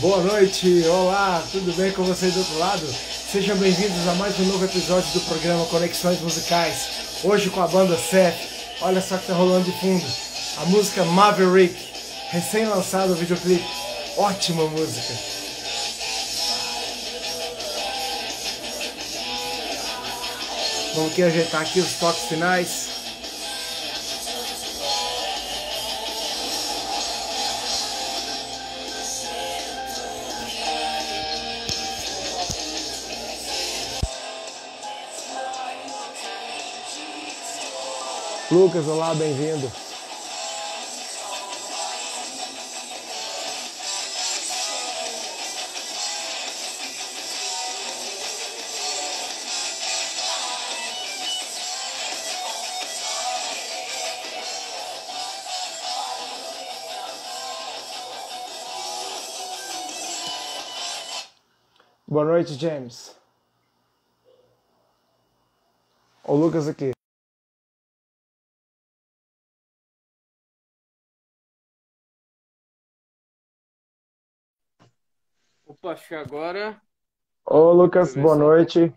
Boa noite, olá, tudo bem com vocês do outro lado? Sejam bem-vindos a mais um novo episódio do programa Conexões Musicais. Hoje com a banda Seth. Olha só que tá rolando de fundo. A música Maverick, recém-lançado o videoclipe. Ótima música. Vamos aqui ajeitar aqui os toques finais. Lucas, olá, bem-vindo. Boa noite, James. O Lucas aqui. Opa, acho que agora. Ô, Lucas, boa noite.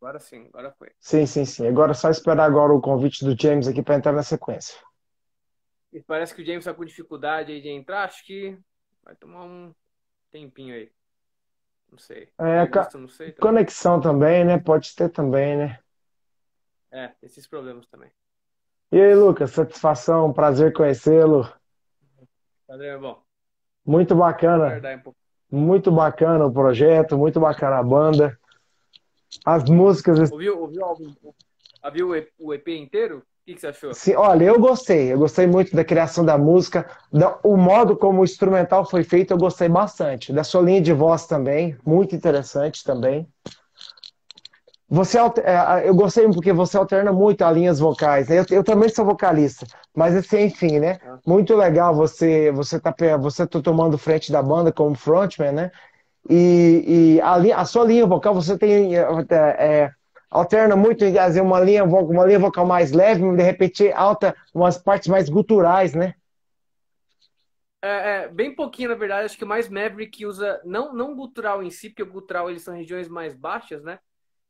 Agora sim, agora foi. Sim, sim, sim. Agora é só esperar agora o convite do James aqui para entrar na sequência. E parece que o James tá com dificuldade aí de entrar. Acho que vai tomar um tempinho aí. Não sei. É, ca- não sei. também. Conexão também, né? Pode ter também, né? É, esses problemas também. E aí, Lucas, satisfação, prazer conhecê-lo. Padrão é bom. Muito bacana, Aguardar um pouco. Muito bacana o projeto, muito bacana a banda. As músicas, Ouviu, ouviu, ouviu o EP o EP inteiro? O que, que você achou? Sim, olha, eu gostei, eu gostei muito da criação da música, da- o modo como o instrumental foi feito, eu gostei bastante. Da sua linha de voz também, muito interessante também. Você, é, eu gostei porque você alterna muito as linhas vocais, né? Eu, eu também sou vocalista, mas assim, enfim, né? Ah. Muito legal você você tá, você tá tomando frente da banda como frontman, né? E, e a, a sua linha vocal, você tem é, é, alterna muito, dizer, uma linha, uma linha vocal mais leve, de repente alta umas partes mais guturais, né? É, é, bem pouquinho, na verdade. Acho que mais Maverick usa, não, não gutural em si, porque o gutural eles são regiões mais baixas, né?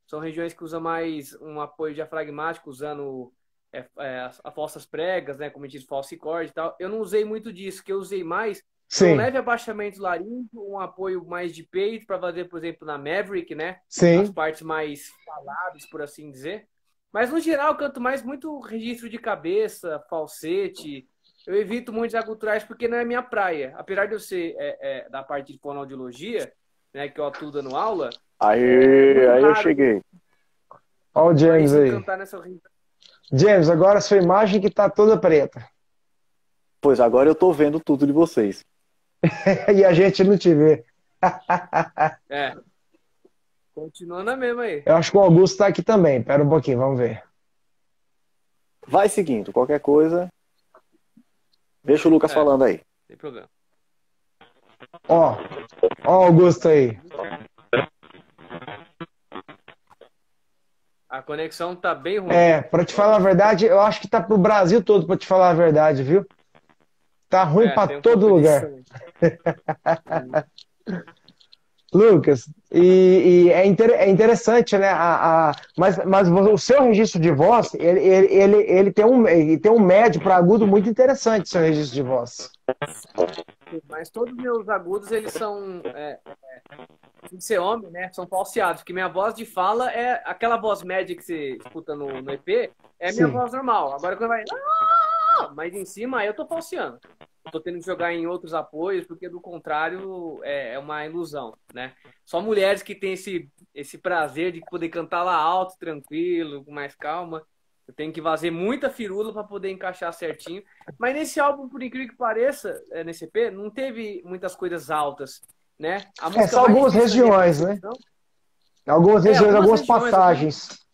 São regiões que usam mais um apoio diafragmático, usando é, é, as, as falsas pregas, né? Como diz, falsicorde e tal. Eu não usei muito disso, que eu usei mais Sim, um leve abaixamento laríngeo, um apoio mais de peito para fazer, por exemplo, na Maverick, né? As sim, partes mais faladas, por assim dizer. Mas no geral, eu canto mais muito registro de cabeça, falsete. Eu evito muitos aguturais porque não é minha praia. Apesar de eu ser é, é, da parte de fonoaudiologia, né, que eu atuo dando aula, Aí, aí eu cheguei. Ó o James aí. James, agora a sua imagem que tá toda preta. Pois agora eu tô vendo tudo de vocês. E a gente não te vê. É. Continuando a mesma aí. Eu acho que o Augusto tá aqui também. Pera um pouquinho, vamos ver. Vai seguindo, qualquer coisa. Deixa o Lucas É. falando aí. Sem problema. Ó, ó o Augusto aí. A conexão tá bem ruim. É, pra te falar a verdade, eu acho que tá pro Brasil todo, pra te falar a verdade, viu? Tá ruim É, um todo lugar. Lucas, e, e é, inter- é interessante, né? A, a- mas, mas o seu registro de voz, ele, ele, ele, tem um, ele tem um médio para agudo muito interessante, seu registro de voz. Mas todos os meus agudos, eles são. É, é, de ser homem, né? São falseados. Porque minha voz de fala é aquela voz média que você escuta no, no EP, é a minha Sim. voz normal. Agora quando vai. "Ah", Mas em cima aí eu tô falseando. Tô tendo que jogar em outros apoios, porque do contrário é, é uma ilusão, né? Só mulheres que têm esse, esse prazer de poder cantar lá alto, tranquilo, com mais calma. Eu tenho que fazer muita firula para poder encaixar certinho. Mas nesse álbum, por incrível que pareça, é, nesse EP, não teve muitas coisas altas, né? É só mais algumas difícil da minha regiões, né? Algumas É, regiões, algumas algumas regiões, passagens.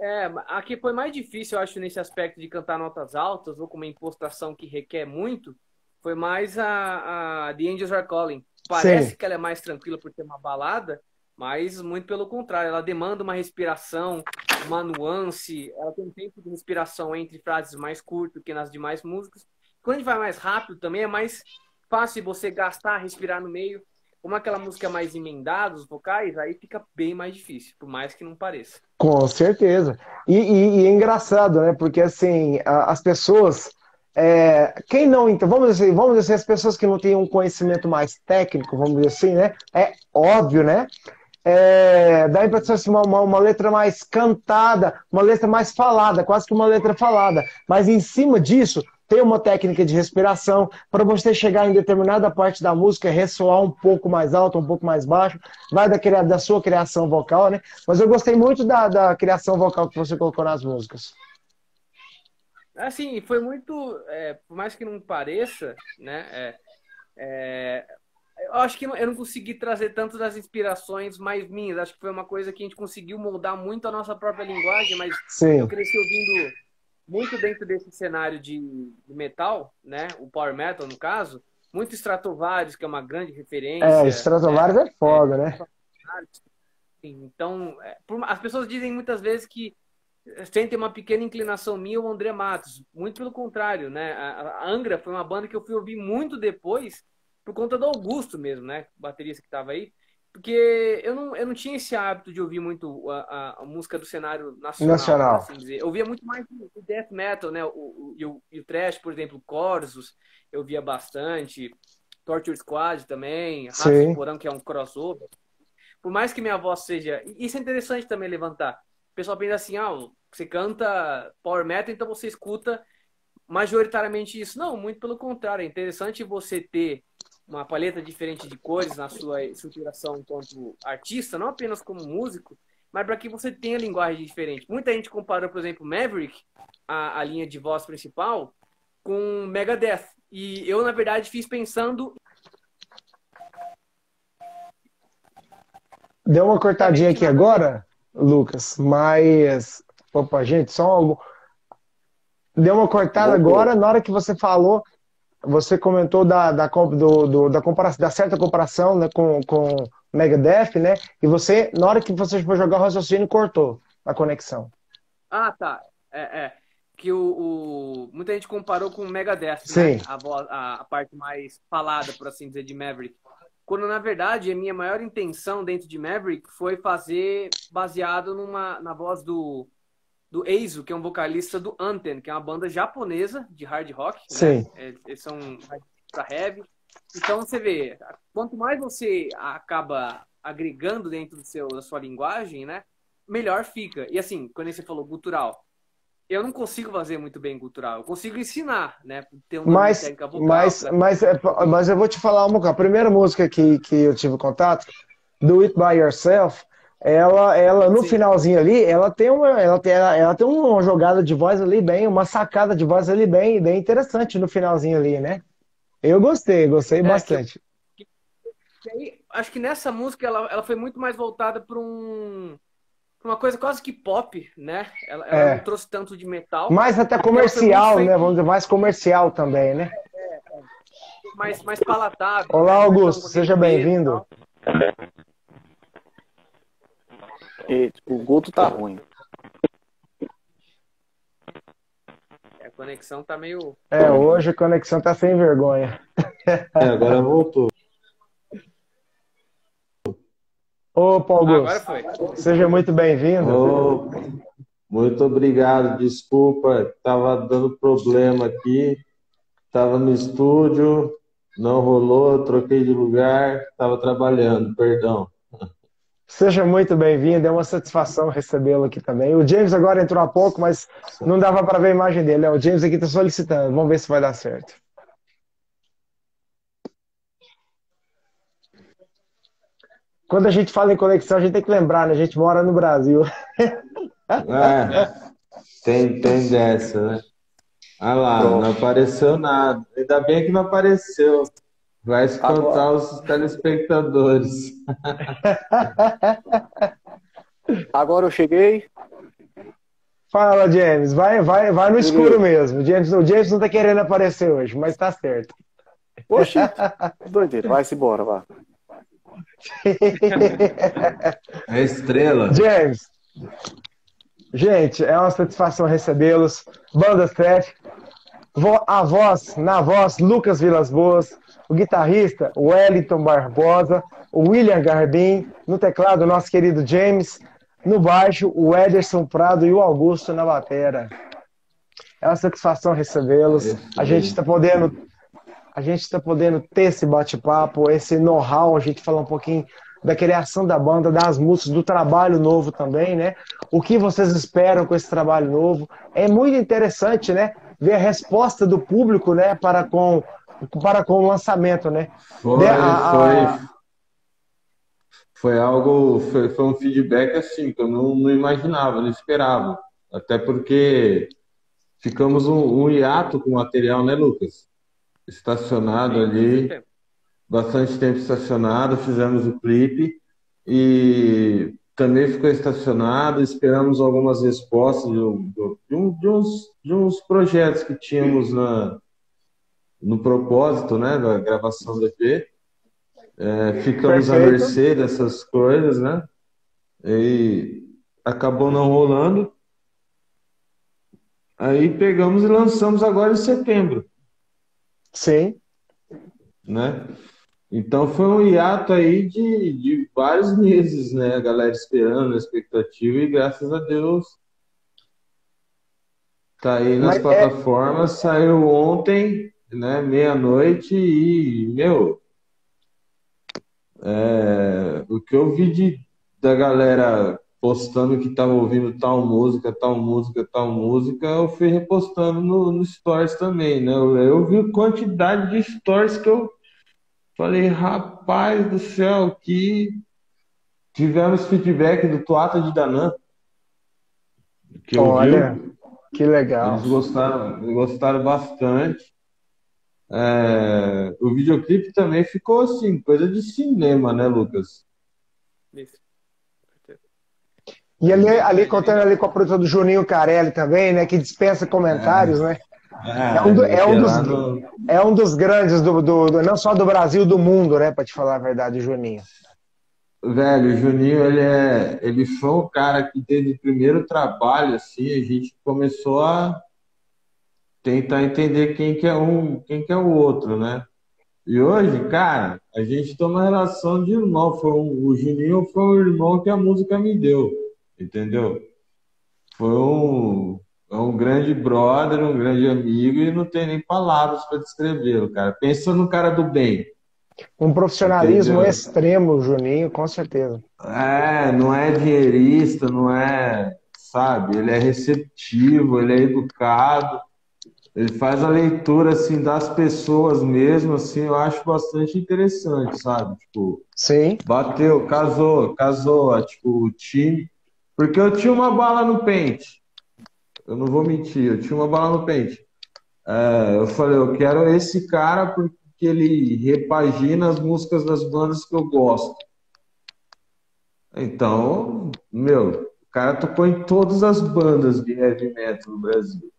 É, aqui foi mais difícil, eu acho, nesse aspecto de cantar notas altas ou com uma impostação que requer muito. Foi mais a, a The Angels Are Calling. Parece Sim. que ela é mais tranquila por ter uma balada, mas muito pelo contrário. Ela demanda uma respiração, uma nuance. Ela tem um tempo de respiração entre frases mais curtas que nas demais músicas. Quando a gente vai mais rápido, também é mais fácil você gastar, respirar no meio. Como aquela música é mais emendada, os vocais, aí fica bem mais difícil, por mais que não pareça. Com certeza. E, e, e é engraçado, né? Porque assim, as pessoas. É, quem não, então, vamos dizer, vamos dizer, as pessoas que não têm um conhecimento mais técnico, vamos dizer assim, né? É óbvio, né? É, dá a impressão uma, uma, uma, letra mais cantada, uma letra mais falada, quase que uma letra falada. Mas em cima disso, tem uma técnica de respiração para você chegar em determinada parte da música, ressoar um pouco mais alto, um pouco mais baixo, vai da, da sua criação vocal, né? Mas eu gostei muito da, da criação vocal que você colocou nas músicas. Assim, foi muito, é, por mais que não pareça, né? É, é, eu acho que eu não consegui trazer tanto das inspirações mais minhas. Acho que foi uma coisa que a gente conseguiu moldar muito a nossa própria linguagem, mas Sim. eu cresci ouvindo muito dentro desse cenário de, de, metal, né? O power metal, no caso, muito Stratovarius, que é uma grande referência. É, Stratovarius né? é foda, é, né? Então, é, as pessoas dizem muitas vezes que sentem uma pequena inclinação minha ou André Matos. Muito pelo contrário, né? A, a Angra foi uma banda que eu fui ouvir muito depois, por conta do Augusto mesmo, né? O baterista que estava aí. Porque eu não, eu não tinha esse hábito de ouvir muito a, a música do cenário nacional, nacional. assim dizer. Eu ouvia muito mais o death metal, né? O, o, e, o, e o trash, por exemplo, Corsos, eu via bastante. Torture Squad também, Rato de Porão, que é um crossover. Por mais que minha voz seja... Isso é interessante também levantar. O pessoal pensa assim, ah, você canta power metal, então você escuta majoritariamente isso. Não, muito pelo contrário. É interessante você ter uma paleta diferente de cores na sua estruturação enquanto artista, não apenas como músico, mas para que você tenha linguagem diferente. Muita gente compara, por exemplo, Maverick, a, a linha de voz principal, com Megadeth. E eu, na verdade, fiz pensando. Deu uma cortadinha aqui agora, Lucas, mas. Opa, gente, só algo. Deu uma cortada agora, na hora que você falou, você comentou da, da, do, do, da, comparação, da certa comparação né, com, com Megadeth, né? E você, na hora que você foi jogar o raciocínio, cortou a conexão. Ah, tá. É, é. Que o, o... muita gente comparou com o Megadeth, né? Sim. Né? A, voz, a, a, parte mais falada, por assim dizer, de Maverick. Quando, na verdade, a minha maior intenção dentro de Maverick foi fazer baseado numa, na voz do do Eizo, que é um vocalista do Anten, que é uma banda japonesa de hard rock. Né? Sim. Né? Eles são pra heavy. Então você vê, quanto mais você acaba agregando dentro do seu, da sua linguagem, né? Melhor fica. E assim, quando você falou gutural, eu não consigo fazer muito bem gutural. Eu consigo ensinar, né? Ter uma mas, técnica vocal. Mas, pra... mas, é, mas eu vou te falar uma coisa. A primeira música que, que eu tive contato, Do It By Yourself, ela, ela no Sim. finalzinho ali, ela tem uma, ela tem, ela tem uma jogada de voz ali bem, uma sacada de voz ali bem, bem interessante no finalzinho ali, né? Eu gostei, gostei é, bastante. Que, que, aí, acho que nessa música ela, ela foi muito mais voltada para um uma coisa quase que pop, né? Ela, ela é. não trouxe tanto de metal. Mais até comercial, né? Vamos dizer, mais comercial também, né? É, é. Mais, mais palatável. Olá, né? Augusto, seja bem-vindo. E, tipo, o Guto tá ruim. É, a conexão tá meio. É, hoje a conexão tá sem vergonha. É, agora voltou. Opa, Augusto. Ah, Seja muito bem-vindo. Oh, muito obrigado. Desculpa, tava dando problema aqui. Tava no estúdio, não rolou, troquei de lugar, tava trabalhando, perdão. Seja muito bem-vindo, é uma satisfação recebê-lo aqui também. O James agora entrou há pouco, mas não dava para ver a imagem dele. O James aqui está solicitando, vamos ver se vai dar certo. Quando a gente fala em conexão, a gente tem que lembrar, né? A gente mora no Brasil. É, tem, tem dessa, né? Ah lá, não apareceu nada. Ainda bem que não apareceu. Vai espantar Agora... os telespectadores. Agora eu cheguei. Fala, James. Vai, vai, vai no escuro mesmo. James, o James não tá querendo aparecer hoje, mas tá certo. Oxi, doideira. Vai-se embora, vá. É estrela. James. Gente, é uma satisfação recebê-los. Banda 7. A voz, na voz, Lucas Vilas Boas. O guitarrista Wellington Barbosa, o William Garbin, no teclado, o nosso querido James, no baixo, o Ederson Prado e o Augusto na batera. É uma satisfação recebê-los. A gente está podendo, a gente está podendo ter esse bate-papo, esse know-how, a gente falar um pouquinho da criação da banda, das músicas, do trabalho novo também, né? O que vocês esperam com esse trabalho novo? É muito interessante, né? Ver a resposta do público, né? Para com para com o lançamento, né? Foi, né? A, foi, foi algo, foi, foi, um feedback assim que eu não, não imaginava, não esperava, até porque ficamos um, um hiato com o material, né, Lucas? Estacionado Sim, ali, bastante tempo estacionado, fizemos o clipe e também ficou estacionado, esperamos algumas respostas de, de, de, uns, de uns projetos que tínhamos na, no propósito né, da gravação do EP. É, ficamos Perfeito. à mercê dessas coisas, né? E acabou não rolando. Aí pegamos e lançamos agora em setembro. Sim. Né? Então foi um hiato aí de, de vários meses, né? A galera esperando, a expectativa, e graças a Deus tá aí nas Mas é plataformas, é... saiu ontem, né? Meia-noite, e, meu, é, o que eu vi de, da galera postando que estava ouvindo tal música, tal música, tal música, eu fui repostando no, no Stories também, né? Eu, eu vi quantidade de Stories que eu falei, rapaz do céu, que tivemos feedback do Toata de Danã. Que Olha, ouviu. que legal. Eles gostaram, gostaram bastante. É, o videoclipe também ficou assim, coisa de cinema, né, Lucas? Isso. E ali, ali contando ali com a produção do Juninho Carelli também, né? Que dispensa comentários, é. né? É, é, um do, é, um dos, no... é um dos grandes do, do, do, não só do Brasil, do mundo, né? Para te falar a verdade, o Juninho. Velho, o Juninho, ele é, ele foi um cara que desde o primeiro trabalho, assim, a gente começou a tentar entender quem que é um, quem que é o outro, né? E hoje, cara, a gente tem uma relação de irmão. Foi um, o Juninho foi o irmão que a música me deu entendeu? Foi um, é um grande brother, um grande amigo e não tem nem palavras para descrevê-lo, cara. Pensa no cara do bem. Um profissionalismo entendeu? extremo, Juninho, com certeza. É, não é dinheirista, não é, sabe? Ele é receptivo, ele é educado. Ele faz a leitura assim das pessoas mesmo, assim, eu acho bastante interessante, sabe? Tipo, Sim. bateu, casou, casou, tipo, o time porque eu tinha uma bala no pente. Eu não vou mentir, eu tinha uma bala no pente. É, eu falei, eu quero esse cara porque ele repagina as músicas das bandas que eu gosto. Então, meu, o cara tocou em todas as bandas de heavy metal no Brasil.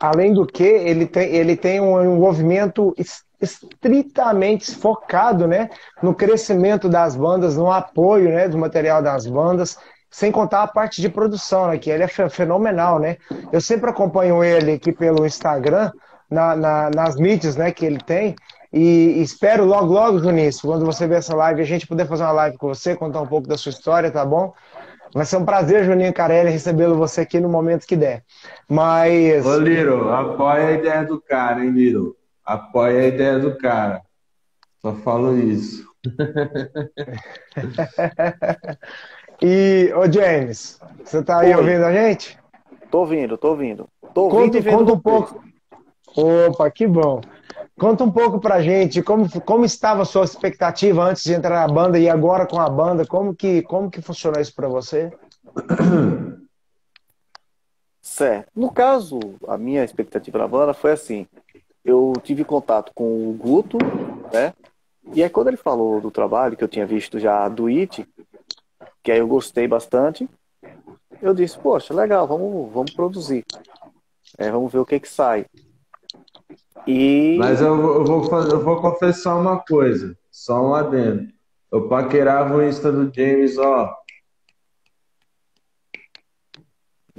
Além do que, ele tem, ele tem um envolvimento estritamente focado né, no crescimento das bandas, no apoio né, do material das bandas, sem contar a parte de produção, né, que ele é fenomenal. Né? Eu sempre acompanho ele aqui pelo Instagram, na, na, nas mídias né, que ele tem, e espero logo, logo, Juninho, quando você ver essa live, a gente poder fazer uma live com você, contar um pouco da sua história, tá bom? Vai ser um prazer, Juninho Carelli, recebê-lo você aqui no momento que der. Mas. Ô, Liro, apoia a ideia do cara, hein, Liro? apoia a ideia do cara. Só falo isso. e, ô James, você tá aí Oi. ouvindo a gente? Tô ouvindo, tô ouvindo. Tô ouvindo conta, conta um pouco. Opa, que bom. Conta um pouco pra gente como, como estava a sua expectativa antes de entrar na banda e agora com a banda, como que, como que funcionou isso para você? Certo. No caso, a minha expectativa na banda foi assim: eu tive contato com o Guto, né? E aí quando ele falou do trabalho que eu tinha visto já do It, que aí eu gostei bastante, eu disse, poxa, legal, vamos, vamos produzir. É, vamos ver o que que sai. E... Mas eu, eu, vou, eu vou confessar uma coisa, só um adendo. Eu paquerava o Insta do James, ó.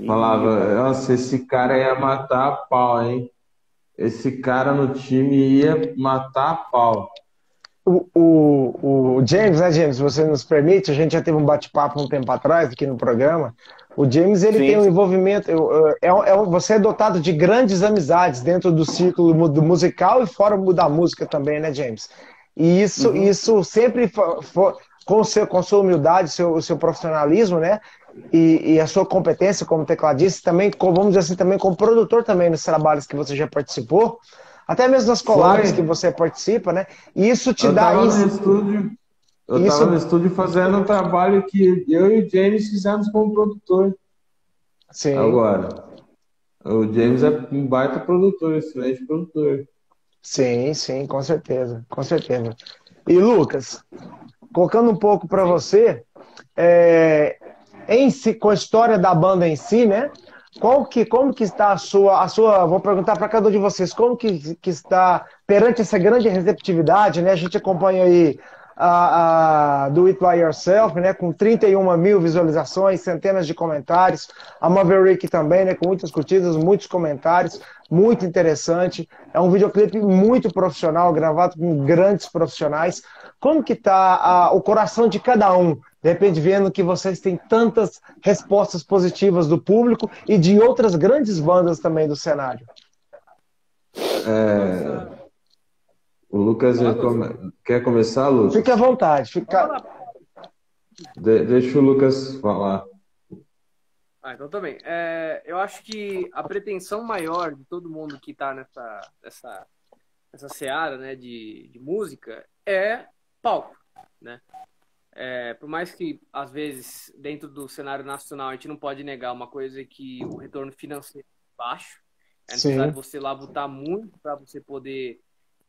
Falava, nossa, esse cara ia matar a pau, hein? esse cara no time ia matar a pau. O, o, o James, né, James, se você nos permite, a gente já teve um bate-papo um tempo atrás aqui no programa. O James ele Sim. tem um envolvimento. É, é, você é dotado de grandes amizades dentro do círculo do musical e fora da música também, né, James? E isso, uhum. isso sempre for, com, seu, com sua humildade, seu, seu profissionalismo, né? E, e, a sua competência como tecladista, também, como, vamos dizer assim, também como produtor também nos trabalhos que você já participou, até mesmo nas collabs que você participa, né? E isso te eu dá isso. No estúdio, eu estava no estúdio fazendo um trabalho que eu e o James fizemos como produtor. Sim. Agora, o James é um baita produtor, excelente produtor. Sim, sim, com certeza, com certeza. E Lucas, colocando um pouco para você, é, em si, com a história da banda em si, né? Qual que, como que está a sua, a sua vou perguntar para cada um de vocês, como que, que está perante essa grande receptividade, né? A gente acompanha aí a, a Do It By Yourself, né, com 31 mil visualizações, centenas de comentários, a Maverick também, né, com muitas curtidas, muitos comentários, muito interessante. É um videoclipe muito profissional, gravado com grandes profissionais. Como que está o coração de cada um? De repente, vendo que vocês têm tantas respostas positivas do público e de outras grandes bandas também do cenário. É, o Lucas come... quer começar, Lucas? Fique à vontade. Fica... De... Deixa o Lucas falar. Ah, então também. É, eu acho que a pretensão maior de todo mundo que está nessa, nessa, nessa seara né, de, de música é palco, né? É, por mais que, às vezes, dentro do cenário nacional, a gente não pode negar uma coisa que o retorno financeiro é baixo. É necessário Sim. você lá botar muito para você poder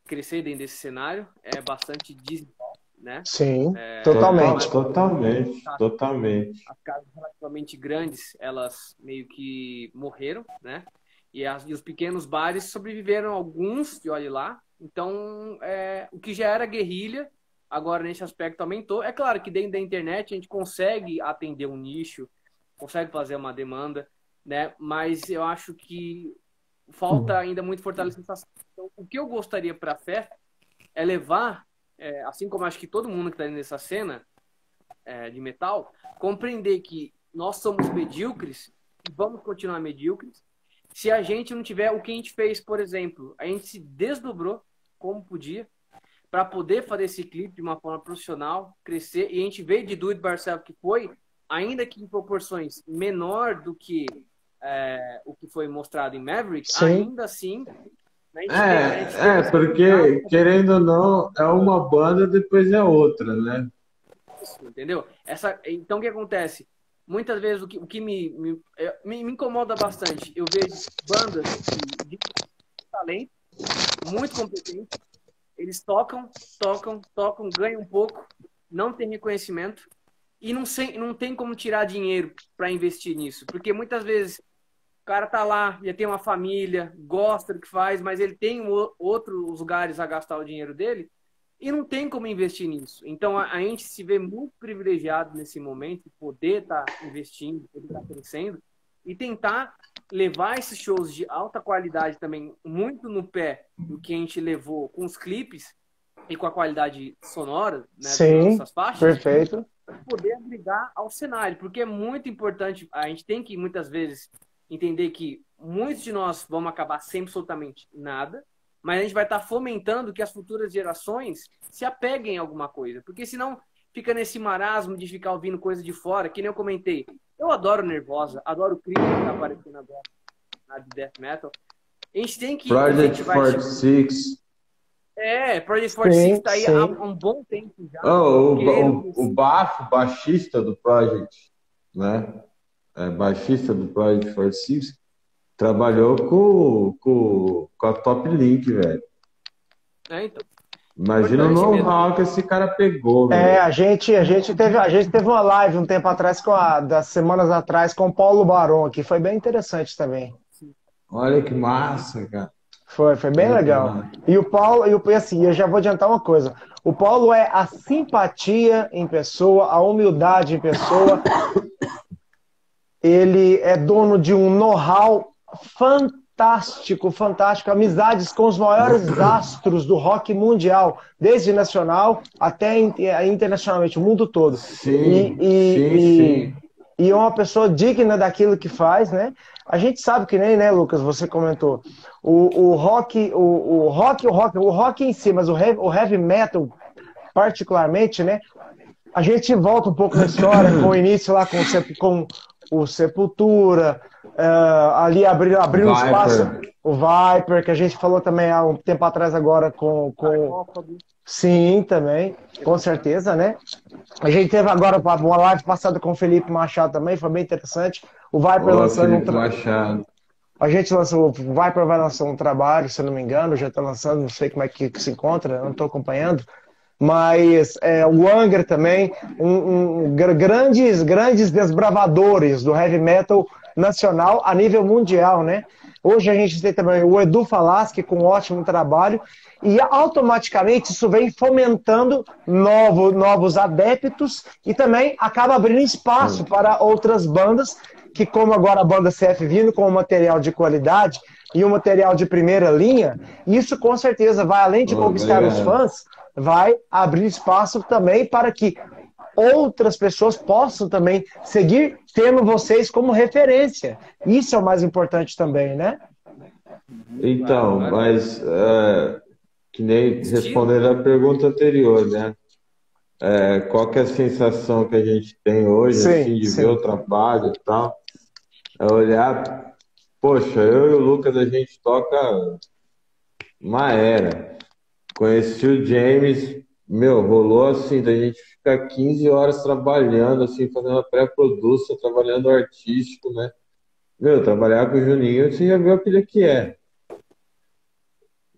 crescer dentro desse cenário é bastante desigual, né? Sim, é, totalmente. Totalmente, totalmente. As casas relativamente grandes, elas meio que morreram, né? E, as, e os pequenos bares sobreviveram alguns, e olhe lá. Então, é, o que já era guerrilha, agora nesse aspecto aumentou. É claro que dentro da internet a gente consegue atender um nicho, consegue fazer uma demanda, né? Mas eu acho que falta ainda muito fortalecimento. Então, o que eu gostaria para a festa é levar, é, assim como acho que todo mundo que está nessa cena é, de metal, compreender que nós somos medíocres e vamos continuar medíocres se a gente não tiver o que a gente fez, por exemplo, a gente se desdobrou como podia para poder fazer esse clipe de uma forma profissional, crescer e a gente veio de Do It Yourself que foi, ainda que em proporções menor do que é, o que foi mostrado em Maverick, Sim. ainda assim. Né, é, é, porque, querendo ou não, é uma banda, depois é outra, né? Isso, entendeu? Essa, então, o que acontece? Muitas vezes, o que, o que me, me, me, me incomoda bastante, eu vejo bandas de, de talento, muito competentes, eles tocam, tocam, tocam, ganham um pouco, não tem reconhecimento, e não, sei, não tem como tirar dinheiro para investir nisso. Porque muitas vezes o cara tá lá, já tem uma família, gosta do que faz, mas ele tem outros lugares a gastar o dinheiro dele e não tem como investir nisso. Então a, a gente se vê muito privilegiado nesse momento de poder estar tá investindo, poder estar tá crescendo e tentar levar esses shows de alta qualidade também muito no pé do que a gente levou com os clipes e com a qualidade sonora né, Sim, das faixas. Perfeito. Poder agregar ao cenário, porque é muito importante. A gente tem que muitas vezes entender que muitos de nós vamos acabar sem absolutamente nada, mas a gente vai estar fomentando que as futuras gerações se apeguem a alguma coisa, porque senão fica nesse marasmo de ficar ouvindo coisa de fora, que nem eu comentei. Eu adoro Nervosa, adoro o Creed que tá aparecendo agora na de Death Metal. A gente tem que. Project 46. É, Project 46 está aí sim. há um bom tempo já. Oh, o, o, o Bafo, baixista do Project, né? É, baixista do Project 46, trabalhou com, com, com a Top Link, velho. É, então. Imagina o know-how que esse cara pegou, é, velho. É, a gente, a gente teve, a gente teve uma live um tempo atrás com a, das semanas atrás com o Paulo Barão que foi bem interessante também. Olha que massa, cara. Foi, foi bem legal. E o Paulo, e, o, e assim, eu já vou adiantar uma coisa. O Paulo é a simpatia em pessoa, a humildade em pessoa ele é dono de um know-how fantástico fantástico. Amizades com os maiores astros do rock mundial, desde nacional até internacionalmente, o mundo todo. Sim, e, e, sim, e, sim. e é uma pessoa digna daquilo que faz, né? A gente sabe que nem, né, Lucas, você comentou. O, o rock, o, o rock, o rock, o rock em si, mas o heavy, o heavy metal, particularmente, né? A gente volta um pouco na história, com o início lá com, com o Sepultura, uh, ali abrindo, abrindo um espaço, o Viper, que a gente falou também há um tempo atrás agora com. com... Sim, também, com certeza, né? A gente teve agora uma live passada com o Felipe Machado também, foi bem interessante. O Viper Olá, lançando Felipe um. Machado. A gente lançou, o Viper vai lançar um trabalho, se eu não me engano, já está lançando, não sei como é que, que se encontra, não estou acompanhando. Mas é, o Anger também, um, um, grandes, grandes desbravadores do heavy metal nacional a nível mundial, né? Hoje a gente tem também o Edu Falaschi com um ótimo trabalho e automaticamente isso vem fomentando novo, novos adeptos e também acaba abrindo espaço para outras bandas que, como agora a banda CF vindo com um material de qualidade e um material de primeira linha, isso com certeza vai, além de conquistar os fãs, vai abrir espaço também para que outras pessoas possam também seguir tendo vocês como referência. Isso é o mais importante também, né? Então, mas é, que nem respondendo a pergunta anterior, né? É, qual que é a sensação que a gente tem hoje, Sim, assim, de sim. ver o trabalho e tal? É olhar, poxa, eu e o Lucas, a gente toca uma era. Conheci o James, meu, rolou assim, da gente ficar 15 horas trabalhando, assim, fazendo a pré-produção, trabalhando artístico, né? Meu, trabalhar com o Juninho, você já viu a pilha que é,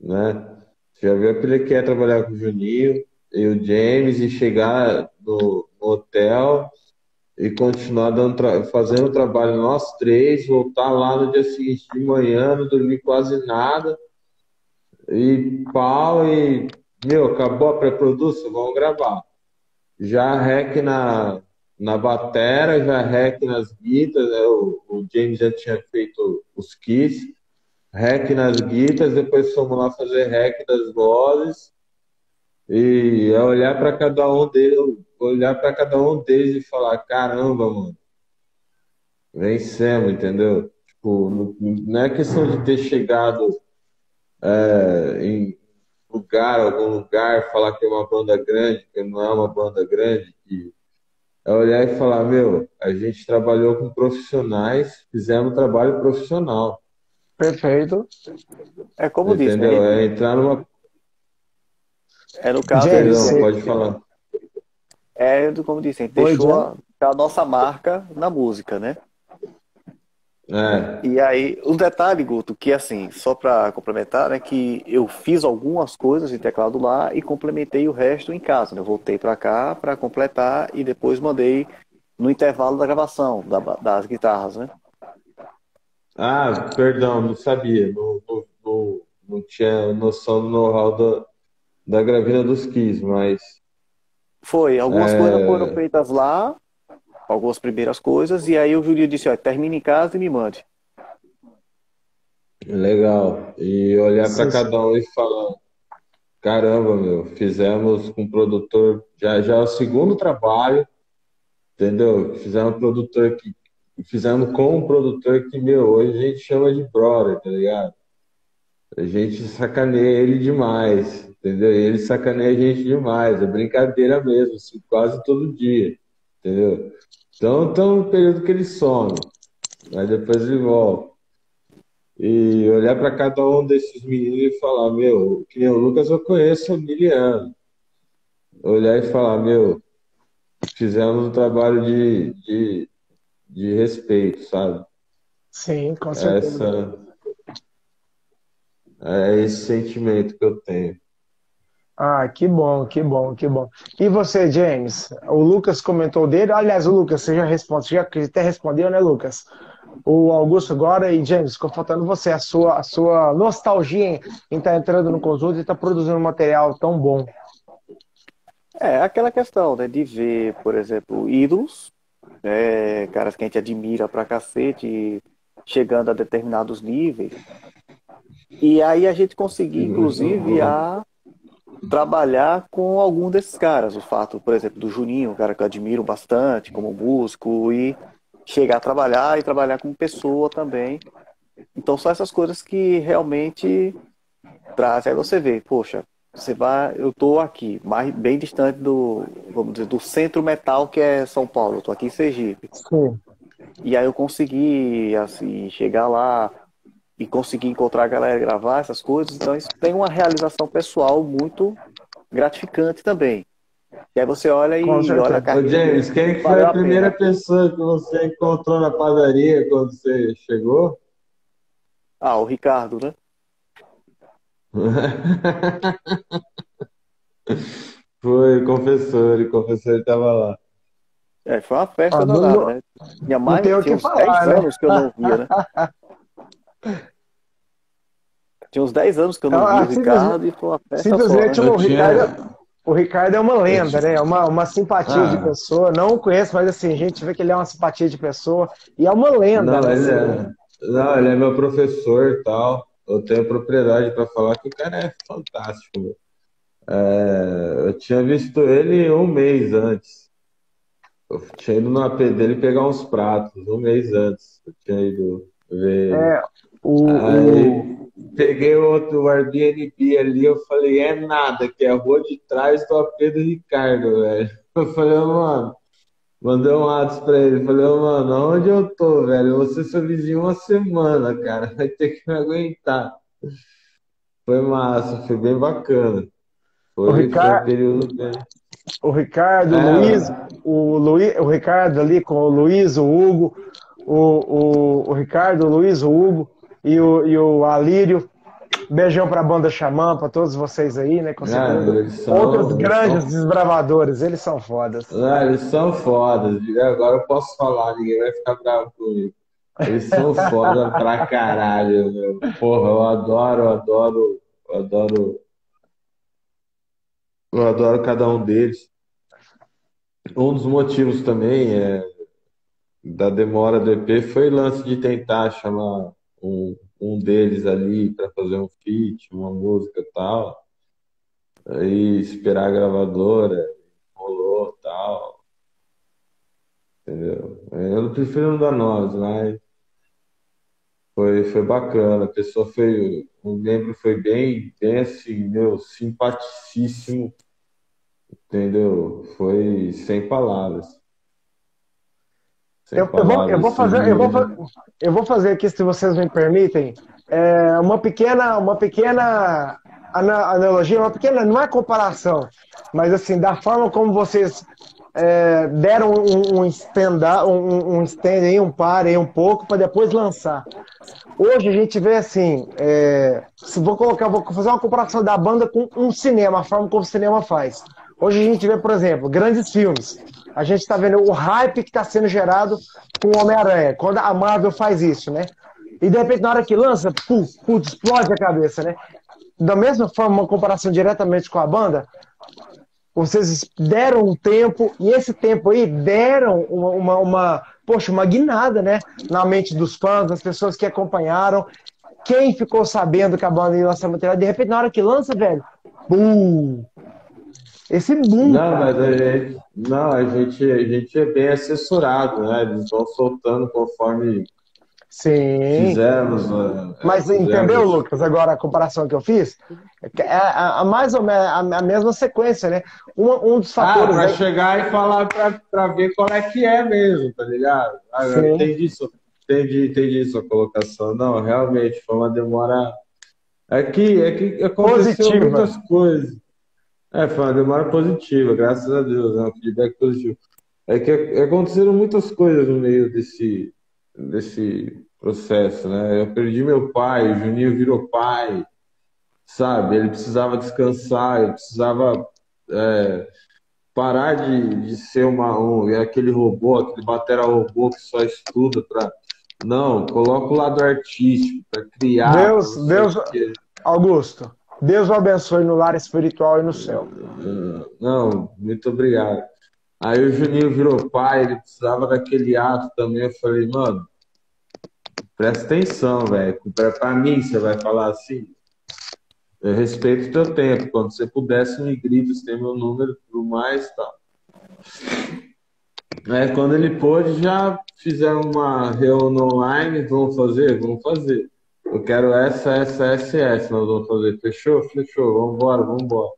né? Você já viu a pilha que é trabalhar com o Juninho e o James e chegar no, no hotel e continuar dando fazendo o trabalho nós três, voltar lá no dia seguinte de manhã, não dormir quase nada, e pau, e meu, acabou a pré-produção, vamos gravar. Já rec na, na batera, já rec nas guitas, né? o, o James já tinha feito os kits, rec nas guitas, depois fomos lá fazer rec das vozes, e é olhar para cada um deles, olhar para cada um deles e falar, caramba, mano, vencemos, entendeu? Tipo, não, não é questão de ter chegado é, em lugar, algum lugar, falar que é uma banda grande, que não é uma banda grande, que é olhar e falar, meu, a gente trabalhou com profissionais, fizemos um trabalho profissional, Perfeito. É como disse, entendeu? né? É entrar numa... É no caso, James, você- pode falar. é do- como disse, a gente Oi, deixou John. a, a nossa marca na música, né? É, E aí, um detalhe, Guto, que assim, só para complementar, né, que eu fiz algumas coisas em teclado lá e complementei o resto em casa, né? Eu voltei para cá para completar e depois mandei no intervalo da gravação da- das guitarras, né? Ah, perdão, não sabia. Não, não, não, não tinha noção do know-how da, da gravina dos Kiss, mas Foi, algumas É. coisas foram feitas lá, algumas primeiras coisas, e aí o Júlio disse, ó, termine em casa e me mande. legal. E olhar para cada um e falar: caramba, meu, fizemos com o produtor, já, já é o segundo trabalho, entendeu? Fizemos um produtor que. Fizemos com um produtor que, meu, hoje a gente chama de brother, tá ligado? A gente sacaneia ele demais, entendeu? E ele sacaneia a gente demais, é brincadeira mesmo, assim, quase todo dia, entendeu? Então, então um período que ele some, mas depois ele volta. E olhar para cada um desses meninos e falar, meu, que nem o Lucas eu conheço há mil anos. Olhar e falar, meu, fizemos um trabalho de, de, de respeito, sabe? Sim, com certeza. Essa, é esse sentimento que eu tenho. Ah, que bom, que bom, que bom. E você, James? O Lucas comentou dele. Aliás, o Lucas, você já respondeu, já até respondeu, né, Lucas? O Augusto agora e James, ficou faltando você, a sua, a sua nostalgia em estar entrando no conjunto e estar produzindo um material tão bom. É, aquela questão, né, de ver, por exemplo, ídolos, né, caras que a gente admira pra cacete, chegando a determinados níveis. E aí a gente conseguia, inclusive, a trabalhar com algum desses caras. O fato, por exemplo, do Juninho, um cara que eu admiro bastante como músico, e chegar a trabalhar e trabalhar como pessoa também. Então são essas coisas que realmente trazem. Aí você vê, poxa, você vai, eu tô aqui, mais bem distante do, vamos dizer, do centro metal que é São Paulo. Eu tô aqui em Sergipe. Sim. E aí eu consegui assim chegar lá e conseguir encontrar a galera gravar essas coisas. Então isso tem uma realização pessoal muito gratificante também. E aí você olha e olha a carreira. Ô James, quem foi a, a primeira pessoa que você encontrou na padaria quando você chegou? Ah, o Ricardo, né? foi, confessor, e confessor estava lá. É, foi uma festa ah, danada, né? Minha mãe tinha uns falar, 10 né? anos que eu não via, né? tinha uns 10 anos que eu não ah, via o Ricardo e foi uma festa Simplesmente o Ricardo, o Ricardo é uma lenda, né? É uma, uma simpatia ah. de pessoa. Não conheço, mas assim, a gente vê que ele é uma simpatia de pessoa. E é uma lenda. Não, né? ele, é, não ele é meu professor e tal. Eu tenho propriedade para falar que o cara é fantástico. É, eu tinha visto ele um mês antes. Eu tinha ido no AP dele pegar uns pratos, um mês antes. Eu tinha ido ver. É, o, o... peguei outro Airbnb ali, eu falei, é nada, que é a rua de trás do AP do Ricardo, velho. Eu falei, mano, mandei um WhatsApp pra ele, falei, mano, onde eu tô, velho? Eu vou ser seu vizinho uma semana, cara, vai ter que me aguentar. Foi massa, foi bem bacana. Foi, o Ricardo, foi um período. O Ricardo, é, o Luiz, o, Luiz, o Ricardo ali com o Luiz, o Hugo, o, o, o Ricardo, o Luiz, o Hugo, e o, e o Alírio. Beijão para a banda Xamã, para todos vocês aí, né? Com ah, são, Outros grandes são... desbravadores, eles são fodas. Ah, eles são fodas. Agora eu posso falar, ninguém vai ficar bravo comigo. Eles são foda pra caralho, meu. Porra, eu adoro, eu adoro, eu adoro. Eu adoro cada um deles. Um dos motivos também é, da demora do EP foi o lance de tentar chamar um, um deles ali para fazer um feat, uma música e tal. Aí esperar a gravadora, rolou tal. Entendeu? Eu prefiro não dar nós, mas foi, foi bacana. A pessoa foi, o membro foi bem, bem assim, meu, simpaticíssimo. Entendeu? Foi sem palavras. Eu, eu, vou, eu, vou fazer, eu, vou, eu vou fazer aqui, se vocês me permitem, é, uma pequena, uma pequena analogia, uma pequena, não é comparação, mas assim, da forma como vocês é, deram um, um, stand, um, um stand aí, um par aí um pouco, para depois lançar. Hoje a gente vê assim, é, vou colocar, vou fazer uma comparação da banda com um cinema, a forma como o cinema faz. Hoje a gente vê, por exemplo, grandes filmes a gente está vendo o hype que está sendo gerado com o Homem-Aranha, quando a Marvel faz isso, né? E de repente, na hora que lança, puf, puf, explode a cabeça, né? Da mesma forma, uma comparação diretamente com a banda, vocês deram um tempo, e esse tempo aí deram uma, uma, uma, poxa, uma guinada, né? Na mente dos fãs, das pessoas que acompanharam. Quem ficou sabendo que a banda ia lançar material, de repente, na hora que lança, velho, bum! Esse boom. Não, mas a gente, não, a gente, a gente é bem assessorado, né? Eles vão soltando conforme Sim. Fizemos. Né? Mas fizemos. entendeu, Lucas, agora a comparação que eu fiz? É a, a mais ou menos a, a, mesma sequência, né? Um, um dos ah, fatores. Ah, pra chegar e falar pra, pra ver qual é que é mesmo, tá ligado? Ah, entendi isso. Entendi, entendi sua colocação. Não, realmente foi uma demora. É que, é que aconteceu Positiva. muitas coisas. É, foi uma demora positiva, graças a Deus, né? um feedback positivo. É que aconteceram muitas coisas no meio desse, desse processo, né? Eu perdi meu pai, o Juninho virou pai, sabe? Ele precisava descansar, ele precisava é, parar de, de ser uma, um, aquele robô, aquele batera robô que só estuda para não, coloca o lado artístico para criar. Deus, Deus, Augusto, Deus o abençoe no lar espiritual e no céu. Não, muito obrigado. Aí o Juninho virou pai, ele precisava daquele ato também. Eu falei, mano, presta atenção, velho. Para mim, você vai falar assim. Eu respeito o teu tempo. Quando você pudesse, me grita, você tem meu número, tudo mais tal. É, quando ele pôde, já fizeram uma reunião online. Vamos fazer? Vamos fazer. Eu quero essa, essa, essa, essa. Nós vamos fazer. Fechou? Fechou. Vamos embora, vamos embora.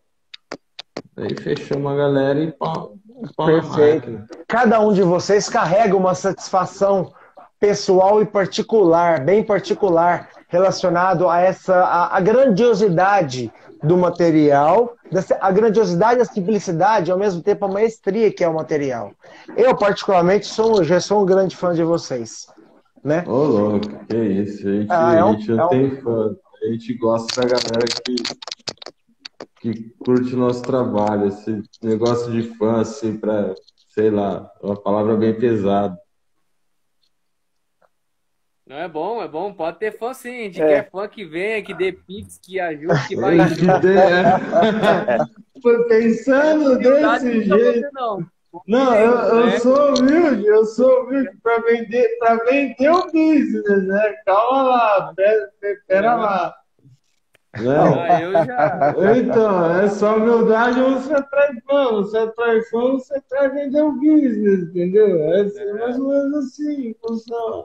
Aí fechou uma galera e pau. Perfeito. Cada um de vocês carrega uma satisfação pessoal e particular, bem particular, relacionado a essa a, a grandiosidade do material, a grandiosidade a simplicidade, ao mesmo tempo a maestria que é o material. Eu, particularmente, sou, já sou um grande fã de vocês. Né? Ô, louco, que isso. A gente, ah, é um, a gente não é um... tem fã. A gente gosta da galera que, que curte o nosso trabalho. Esse negócio de fã, assim, pra, sei lá, uma palavra bem pesada. Não é bom, é bom. Pode ter fã sim. A gente é. quer fã que venha, que dê pix, que ajude, que vai. Foi pensando desse jeito. Não, não eu, eu né? sou humilde, eu sou humilde para vender, para vender o business, né? Calma lá, pera, pera lá. Né? Ah, eu já... Então, é só humildade ou você traz fã, você traz fã, você traz vender o business, entendeu? É, é mais ou menos assim, funciona.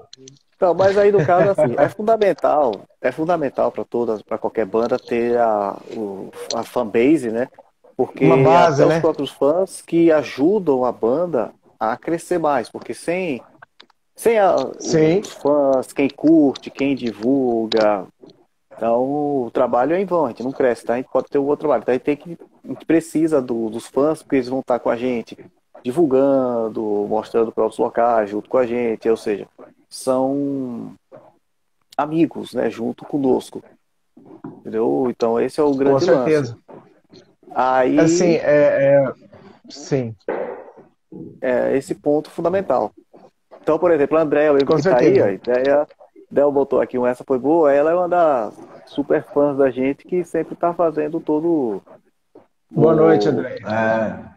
Então, mas aí no caso assim, é fundamental, é fundamental para todas, para qualquer banda ter a, o, a fanbase, né? Porque Uma base, né? os próprios fãs que ajudam a banda a crescer mais, porque sem sem a, os fãs, quem curte, quem divulga, então o trabalho é em vão, a gente não cresce, tá? A gente pode ter um outro trabalho, então a gente tem que a gente precisa do, dos fãs, porque eles vão estar com a gente, divulgando, mostrando para outros locais junto com a gente, ou seja, são amigos, né, junto conosco. Entendeu? Então esse é o grande Com certeza. Lance. Aí, assim, é, é... sim. É esse ponto fundamental. Então, por exemplo, a Andréia, eu que tá aí, a ideia, Del botou aqui um essa foi boa, ela é uma das super fãs da gente que sempre tá fazendo todo. Boa o... noite, André. É.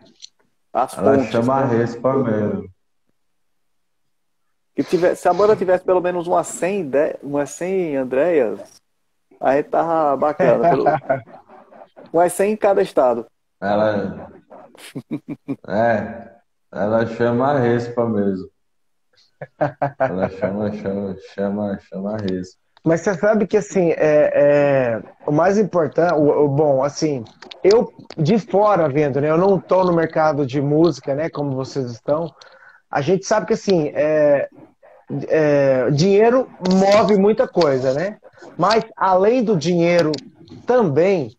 As ela fontes, chama né? Respa mesmo. Que tivesse, se a banda tivesse pelo menos umas 100, umas 100 Andréas, aí tava bacana. Pelo... umas 100 em cada estado. Ela. é. Ela chama a Respa mesmo. Ela chama, chama, chama, chama a Respa. Mas você sabe que assim, é, é o mais importante, o, o, bom, assim, eu de fora vendo, né? Eu não estou no mercado de música, né? Como vocês estão. A gente sabe que assim, é, é, dinheiro move muita coisa, né? Mas além do dinheiro também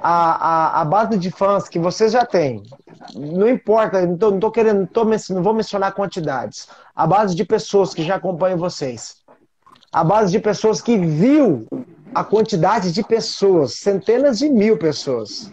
a, a, a base de fãs que vocês já têm, não importa, não tô, não tô querendo, não, tô, não vou mencionar quantidades, a base de pessoas que já acompanham vocês, a base de pessoas que viu a quantidade de pessoas, centenas de mil pessoas.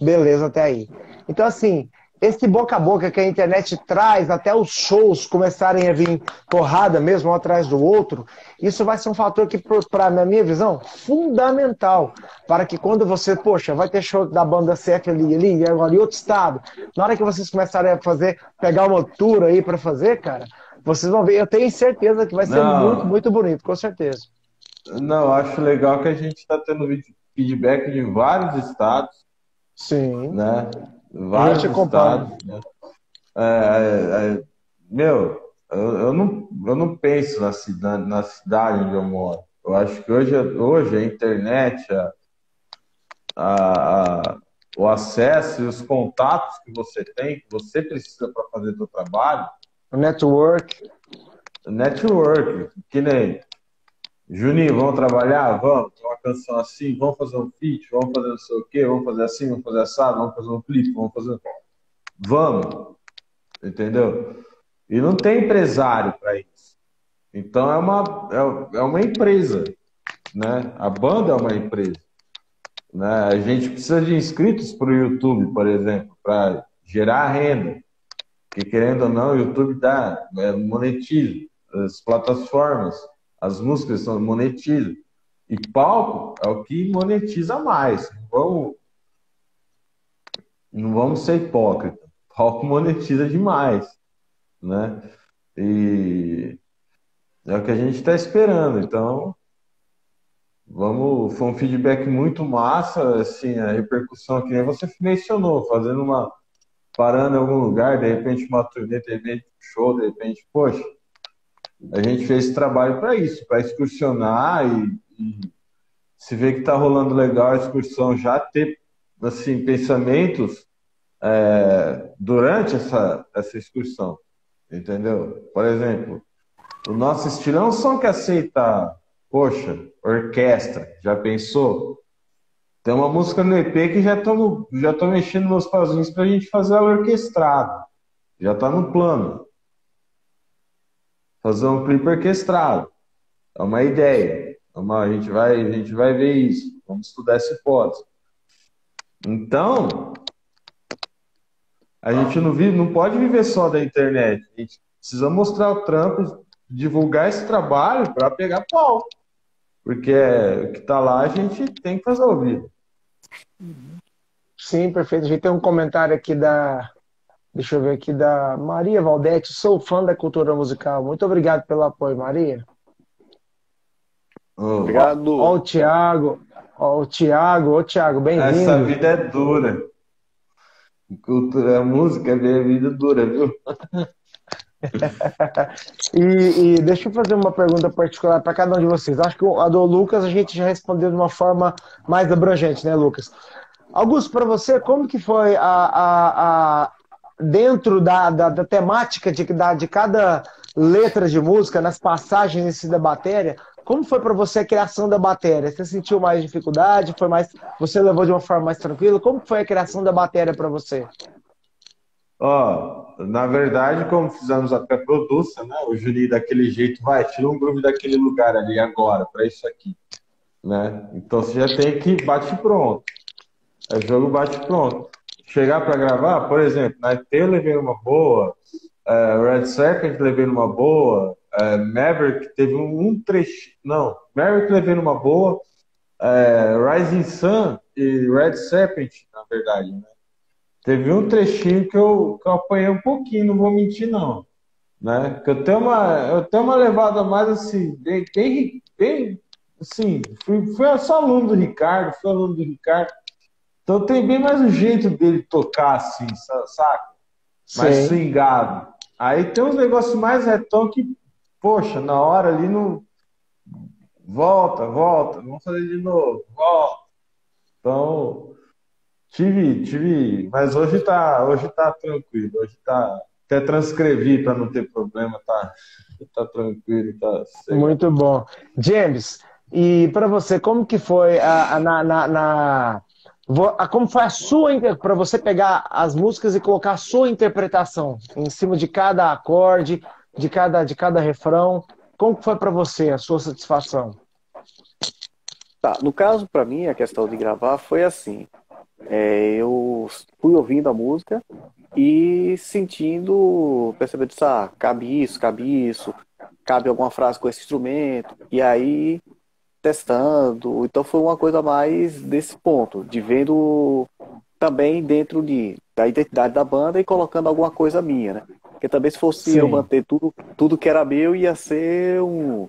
Beleza até aí. Então, assim, esse boca a boca que a internet traz, até os shows começarem a vir porrada mesmo um atrás do outro, isso vai ser um fator que, para na minha visão, fundamental para que quando você, poxa, vai ter show da banda CF ali, ali, agora em outro estado, na hora que vocês começarem a fazer, pegar uma tour aí para fazer, cara, vocês vão ver, eu tenho certeza que vai ser Não. muito, muito bonito, com certeza. Não, acho legal que a gente está tendo feedback de vários estados. Sim. Né? Vários estados. Né? É, é, é, meu, eu, eu, não, eu não penso na cidade, na cidade onde eu moro. Eu acho que hoje, hoje a internet, a, a, a, o acesso e os contatos que você tem, que você precisa para fazer seu trabalho. O network. Network, que nem Juninho, vamos trabalhar? Vamos. Uma canção assim, vamos fazer um feat, vamos fazer não sei o quê, vamos fazer assim, vamos fazer assado, vamos fazer um clipe, vamos fazer. Vamos. Entendeu? E não tem empresário para isso. Então é uma, é, é uma empresa. Né? A banda é uma empresa. Né? A gente precisa de inscritos para o YouTube, por exemplo, para gerar renda. Porque querendo ou não, o YouTube dá, é, monetiza as plataformas as músicas são monetizam. E palco é o que monetiza mais. Não vamos, não vamos ser hipócritas. Palco monetiza demais. Né? E É o que a gente está esperando. Então, vamos. Foi um feedback muito massa, assim, a repercussão que nem você mencionou, fazendo uma. parando em algum lugar, de repente uma turnê, de repente um show, de repente, poxa, a gente fez esse trabalho para isso, para excursionar e, e, se ver que está rolando legal a excursão, já ter assim pensamentos é, durante essa, essa excursão, entendeu? Por exemplo, o nosso estilo é um som que aceita, poxa, orquestra, já pensou? Tem uma música no EP que já estou já mexendo nos pauzinhos para a gente fazer ela orquestrada, já está no plano fazer um clipe orquestrado. É uma ideia. É uma, a, gente vai, a gente vai ver isso. Vamos estudar essa hipótese. Então, a gente não, vive, não pode viver só da internet. A gente precisa mostrar o trampo, divulgar esse trabalho para pegar pau. Porque é, o que está lá a gente tem que fazer ouvir. Sim, perfeito. A gente tem um comentário aqui da, Deixa eu ver aqui da Maria Valdete. Sou fã da cultura musical. Muito obrigado pelo apoio, Maria. Oh. Obrigado. Ó, ó o Tiago. Ó o Tiago. Ô, Tiago, bem-vindo. Essa vida é dura. Cultura, música, é vida dura, viu? e, e, deixa eu fazer uma pergunta particular para cada um de vocês. Acho que a do Lucas a gente já respondeu de uma forma mais abrangente, né, Lucas? Augusto, para você, como que foi a, a, a, dentro da, da, da temática de, da, de cada letra de música, nas passagens da bateria, como foi para você a criação da bateria? Você sentiu mais dificuldade? Foi mais, você levou de uma forma mais tranquila? Como foi a criação da bateria para você? Ó, oh, na verdade, como fizemos a pré-produção, né? O Juninho daquele jeito, vai, tira um groove daquele lugar ali agora, para isso aqui, né? Então você já tem que bate pronto. É jogo bate pronto chegar para gravar, por exemplo, na EP eu levei uma boa, uh, Red Serpent levei numa boa, uh, Maverick teve um, um trecho, não, Maverick levei numa boa, uh, Rising Sun e Red Serpent, na verdade, né? Teve um trechinho que eu, que eu apanhei um pouquinho, não vou mentir não, né? Que eu tenho uma, eu tenho uma levada mais assim, bem, bem, bem assim, fui, fui só aluno do Ricardo, fui aluno do Ricardo, então tem bem mais o jeito dele tocar assim, saca? Mais Sim. swingado. Aí tem uns negócios mais retão que, poxa, na hora ali não. Volta, volta, vamos fazer de novo, volta. Então, tive, tive, mas hoje tá, hoje tá tranquilo, hoje tá, até transcrevi para não ter problema, tá, tá tranquilo, tá. Muito bom, James. E para você, como que foi a, a na, na, na como foi a sua para você pegar as músicas e colocar a sua interpretação em cima de cada acorde, de cada de cada refrão? Como foi para você a sua satisfação? Tá, no caso para mim a questão de gravar foi assim. É, eu fui ouvindo a música e sentindo, percebendo, ah, cabe isso, cabe isso, cabe alguma frase com esse instrumento. E aí testando. Então foi uma coisa mais desse ponto, de vendo também dentro de, da identidade da banda e colocando alguma coisa minha, né? Porque também se fosse Sim. eu manter tudo, tudo que era meu, ia ser um,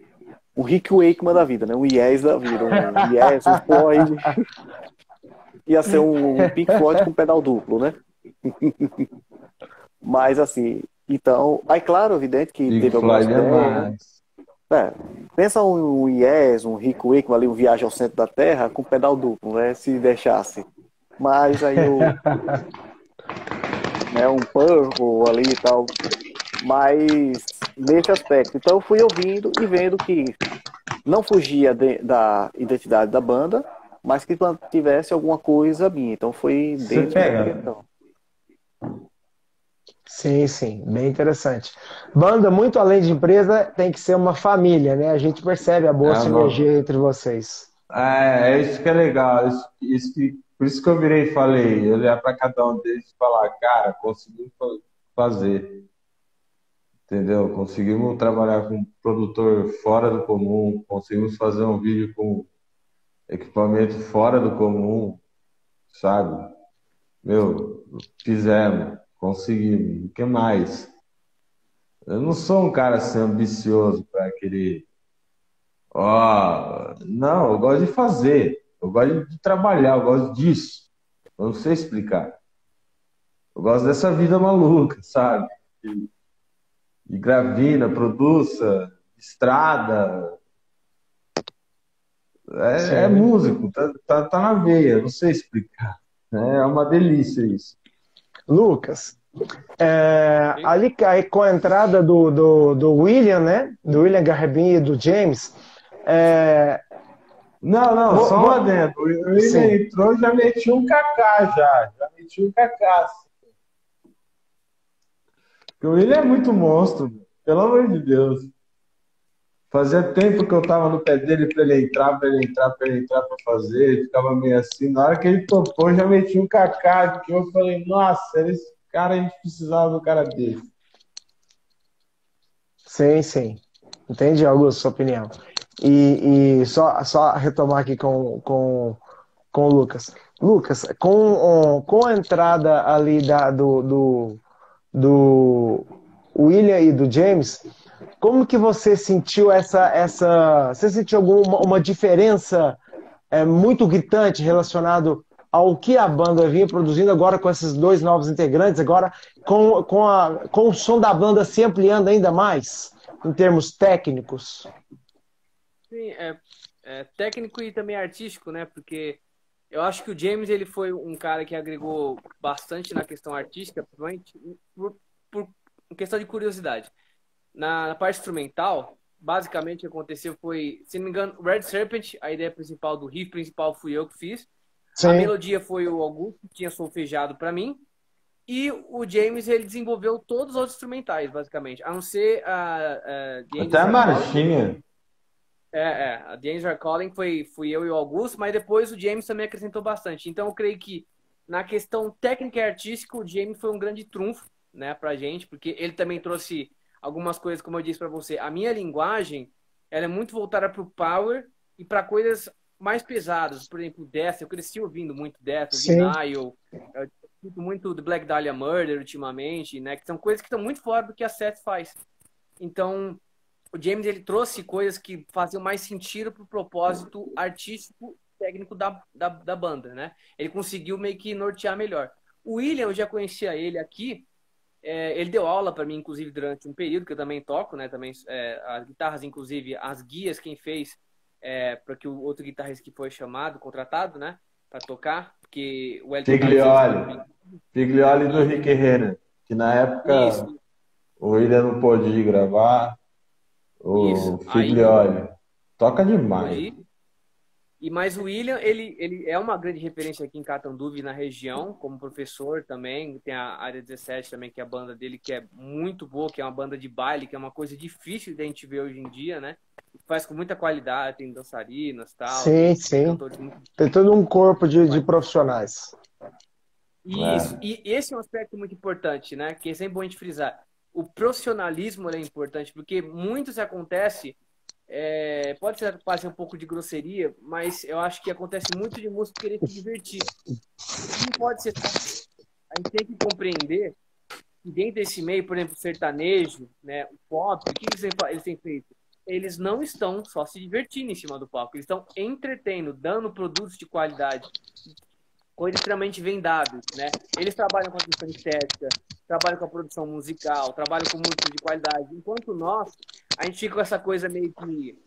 um Rick Wakeman da vida, né? Um Yes da vida, um Yes, um Floyd. ia ser um, um Pink Floyd com pedal duplo, né? Mas assim, então, aí claro, evidente que Pink teve algumas Floyd é é, pensa um, Yes, um Rico Wakeman ali, um Viagem ao Centro da Terra com pedal duplo, né? Se deixasse. Mas aí o. né, um Purple ali e tal. Mas nesse aspecto. Então eu fui ouvindo e vendo que não fugia de, da identidade da banda, mas que tivesse alguma coisa minha. Então foi dentro da questão. Sim, sim, bem interessante. Banda, muito além de empresa, tem que ser uma família, né? A gente percebe a boa é, sinergia entre vocês. É, é isso que é legal. Isso, isso que, por isso que eu virei e falei, olhar para cada um deles e falar, cara, conseguimos fazer. Entendeu? Conseguimos trabalhar com um produtor fora do comum, conseguimos fazer um vídeo com equipamento fora do comum, sabe? Meu, fizemos. Conseguimos. O que mais? Eu não sou um cara assim ambicioso para aquele. Ó, não, eu gosto de fazer, eu gosto de trabalhar, eu gosto disso. Eu não sei explicar. Eu gosto dessa vida maluca, sabe? De, de gravina, produça, estrada. É, é músico, tá, tá, tá na veia, não sei explicar. É uma delícia isso. Lucas, é, ali com a entrada do, do, do, William, né? Do William Garbin e do James. É... Não, não, vou, só um adendo. O William Sim. entrou e já metiu um cacá já. Já metiu um cacá. Porque o William é muito monstro, pelo amor de Deus. Fazia tempo que eu tava no pé dele para ele entrar, para ele entrar, para ele entrar para fazer. Ele ficava meio assim. Na hora que ele topou, já meti um cacá. Que eu falei, nossa, esse cara a gente precisava do cara dele. Sim, sim. Entendi, Augusto, sua opinião. E, e só, só retomar aqui com, com, com o Lucas. Lucas, com, com a entrada ali da, do, do, do William e do James, como que você sentiu essa, essa você sentiu alguma uma diferença é, muito gritante relacionado ao que a banda vinha produzindo agora com esses dois novos integrantes, agora com, com, a, com o som da banda se ampliando ainda mais em termos técnicos? Sim, é, é técnico e também artístico, né? Porque eu acho que o James ele foi um cara que agregou bastante na questão artística, principalmente por, por questão de curiosidade. Na, na, parte instrumental, basicamente o que aconteceu foi, se não me engano, Red Serpent, a ideia principal do riff principal fui eu que fiz. Sim. A melodia foi o Augusto, que tinha solfejado para mim. E o James, ele desenvolveu todos os outros instrumentais, basicamente. A não ser a... a Até a marchinha. É, é. A Are Calling foi, fui eu e o Augusto, mas depois o James também acrescentou bastante. Então eu creio que na questão técnica e artística, o James foi um grande trunfo, né, pra gente, porque ele também trouxe algumas coisas, como eu disse para você. A minha linguagem, ela é muito voltada pro power e para coisas mais pesados, por exemplo, Death, eu cresci ouvindo muito Death, Denial, eu sinto muito do Black Dahlia Murder ultimamente, né, que são coisas que estão muito fora do que a Seth faz. Então, o James ele trouxe coisas que faziam mais sentido pro propósito artístico técnico da, da, da banda, né? Ele conseguiu meio que nortear melhor. O William, eu já conhecia ele aqui, é, ele deu aula para mim, inclusive, durante um período que eu também toco, né? Também é, as guitarras, inclusive, as guias, quem fez é, para que o outro guitarrista que foi chamado, contratado, né, para tocar, porque o Elton Figlioli, Figlioli do Rick Renner, que na época Isso. o William não pôde gravar, o Isso. Figlioli. Aí, toca demais. Aí, e mais o William, ele, ele é uma grande referência aqui em Catanduva na região, como professor também. Tem a área 17 também, que é a banda dele, que é muito boa, que é uma banda de baile, que é uma coisa difícil de a gente ver hoje em dia, né? Faz com muita qualidade, tem dançarinas tal. Sim, tem sim. Tem todo um corpo de, de profissionais. Isso, é. e esse é um aspecto muito importante, né? Que é sempre bom a gente frisar. O profissionalismo é importante, porque muito se acontece é, pode ser quase um pouco de grosseria, mas eu acho que acontece muito de músico querer se divertir. Não pode ser. A gente tem que compreender que dentro desse meio, por exemplo, sertanejo, né, o pop, o que eles têm feito? Eles não estão só se divertindo em cima do palco, eles estão entretendo, dando produtos de qualidade, coisas extremamente vendáveis, né? Eles trabalham com a questão estética, trabalham com a produção musical, trabalham com música de qualidade, enquanto nós a gente fica com essa coisa meio que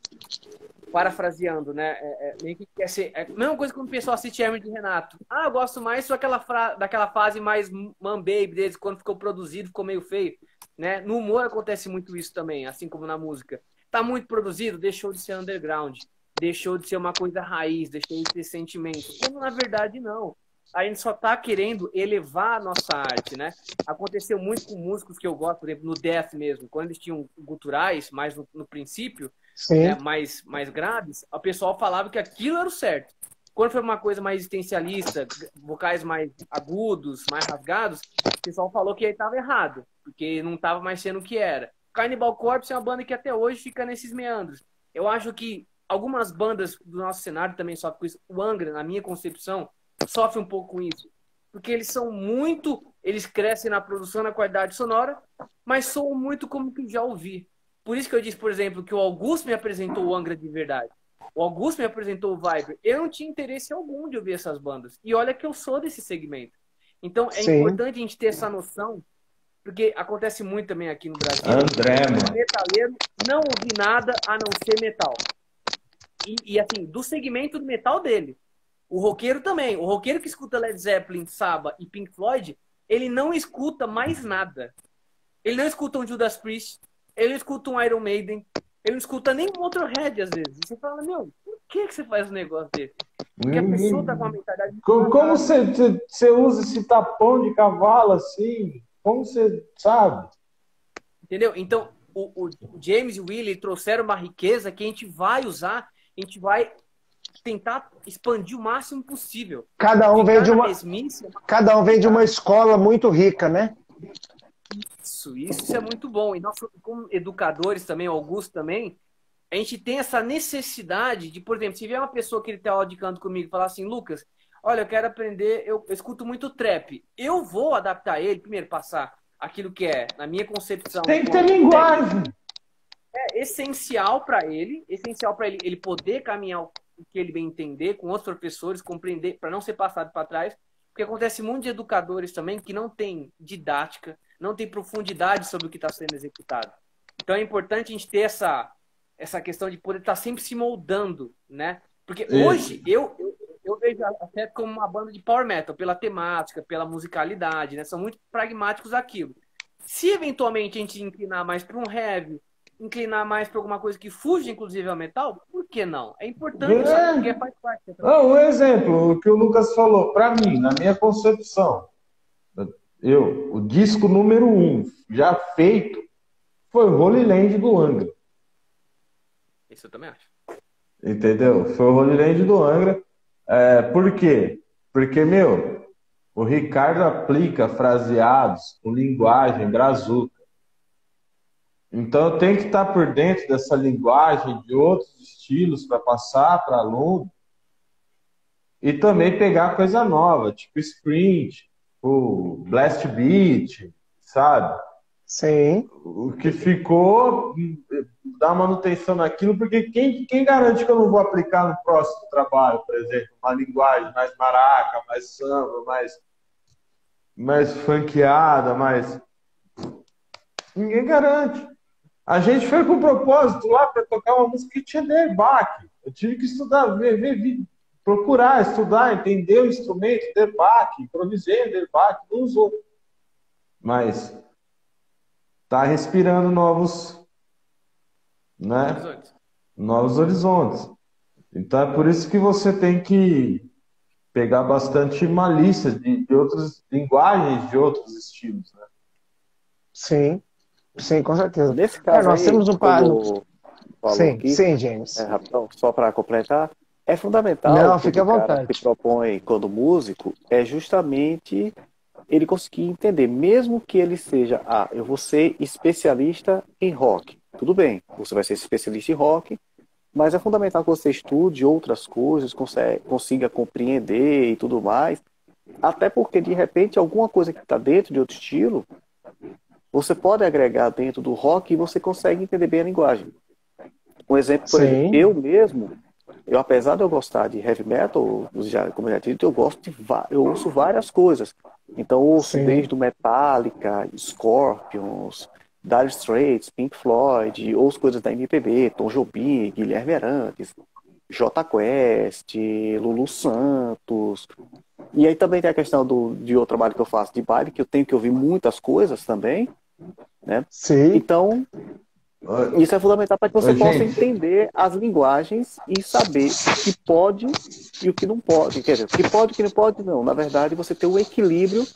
parafraseando, né? É, é, meio que quer ser. É a mesma coisa quando o pessoal assiste Hermes de Renato. Ah, eu gosto mais só aquela fra... daquela fase mais man baby deles, quando ficou produzido, ficou meio feio. Né? No humor acontece muito isso também, assim como na música. Tá muito produzido, deixou de ser underground. Deixou de ser uma coisa raiz, deixou de ter sentimento. Como na verdade não a gente só tá querendo elevar a nossa arte, né? Aconteceu muito com músicos que eu gosto, por exemplo, no Death mesmo, quando eles tinham guturais, mais no, no princípio, né, mais, mais graves, o pessoal falava que aquilo era o certo. Quando foi uma coisa mais existencialista, vocais mais agudos, mais rasgados, o pessoal falou que aí estava errado, porque não estava mais sendo o que era. Cannibal Corpse é uma banda que até hoje fica nesses meandros. Eu acho que algumas bandas do nosso cenário também sofrem com isso. O Angra, na minha concepção, sofre um pouco com isso. Porque eles são muito. Eles crescem na produção, na qualidade sonora, mas sou muito como que já ouvi. Por isso que eu disse, por exemplo, que o Augusto me apresentou o Angra de verdade. O Augusto me apresentou o Viber. Eu não tinha interesse algum de ouvir essas bandas. E olha que eu sou desse segmento. Então é Sim. importante a gente ter essa noção, porque acontece muito também aqui no Brasil. André, mano. Metaleiro não ouvir nada a não ser metal. E, e, assim, do segmento do metal dele. O roqueiro também. O roqueiro que escuta Led Zeppelin, Saba e Pink Floyd, ele não escuta mais nada. Ele não escuta um Judas Priest, ele não escuta um Iron Maiden, ele não escuta nem um Motorhead às vezes. E você fala, meu, por que, que você faz um negócio desse? Porque a pessoa tá com uma mentalidade. Como, como você, você usa esse tapão de cavalo assim? Como você sabe? Entendeu? Então, o, o James e o Willie trouxeram uma riqueza que a gente vai usar, a gente vai tentar expandir o máximo possível. Cada um vem de uma, cada um vem de uma escola muito rica, né? Isso, isso é muito bom. E nós, como educadores também, Augusto também, a gente tem essa necessidade de, por exemplo, se vier uma pessoa que ele tem aula de canto comigo e falar assim, Lucas, olha, eu quero aprender, eu, eu escuto muito trap. Eu vou adaptar ele, primeiro, passar aquilo que é, na minha concepção. Tem que ter linguagem. É essencial para ele, essencial para ele, ele poder caminhar o que ele bem entender com outros professores, compreender, para não ser passado para trás. Porque acontece muito de educadores também que não tem didática, não tem profundidade sobre o que está sendo executado. Então é importante a gente ter essa, essa questão de poder estar tá sempre se moldando, né? Porque Isso. hoje eu, eu, eu, vejo a FEP como uma banda de power metal, pela temática, pela musicalidade, né? São muito pragmáticos aquilo. Se eventualmente a gente inclinar mais para um heavy, inclinar mais para alguma coisa que fuja, inclusive, ao metal, por que não? É importante, é. porque faz parte. um exemplo, o que o Lucas falou, para mim, na minha concepção, eu, o disco número um já feito foi o Holy Land do Angra. Isso eu também acho. Entendeu? Foi o Holy Land do Angra. É, por quê? Porque, meu, o Ricardo aplica fraseados com linguagem brazuca. Então eu tenho que estar por dentro dessa linguagem de outros estilos para passar para aluno e também pegar coisa nova, tipo sprint, o Blast Beat, sabe? Sim. O que ficou, dá manutenção naquilo, porque quem, quem garante que eu não vou aplicar no próximo trabalho, por exemplo, uma linguagem mais maraca, mais samba, mais, mais funkeada, mais. Ninguém garante. A gente foi com propósito lá para tocar uma música que tinha debate. Eu tive que estudar, ver, ver, procurar, estudar, entender o instrumento, debate, improvisei debate, não usou. Mas tá respirando novos, né? Horizontes. Novos horizontes. Então é por isso que você tem que pegar bastante malícia de, de outras linguagens, de outros estilos, né? Sim, sim, com certeza. Nesse caso, é, nós aí, temos um par. Sim, aqui, sim, James. É, rapidão, só para completar, é fundamental. Não, fique à vontade. O que propõe quando músico é justamente ele conseguir entender, mesmo que ele seja, ah, eu vou ser especialista em rock. Tudo bem, você vai ser especialista em rock, mas é fundamental que você estude outras coisas, consiga compreender e tudo mais. Até porque, de repente, alguma coisa que está dentro de outro estilo, você pode agregar dentro do rock e você consegue entender bem a linguagem. Um exemplo, por exemplo, eu mesmo, eu, apesar de eu gostar de heavy metal, já, como já disse, eu gosto de eu ouço várias coisas. Então ouço Sim. desde o Metallica, Scorpions, Dire Straits, Pink Floyd, ouço coisas da MPB, Tom Jobim, Guilherme Arantes, J Quest, Lulu Santos. E aí também tem a questão do, de outro trabalho que eu faço de baile, que eu tenho que ouvir muitas coisas também. Né? Sim. Então, isso é fundamental para que você Oi, possa gente. entender as linguagens e saber o que pode e o que não pode. Quer dizer, o que pode e o que não pode, não. Na verdade, você tem um equilíbrio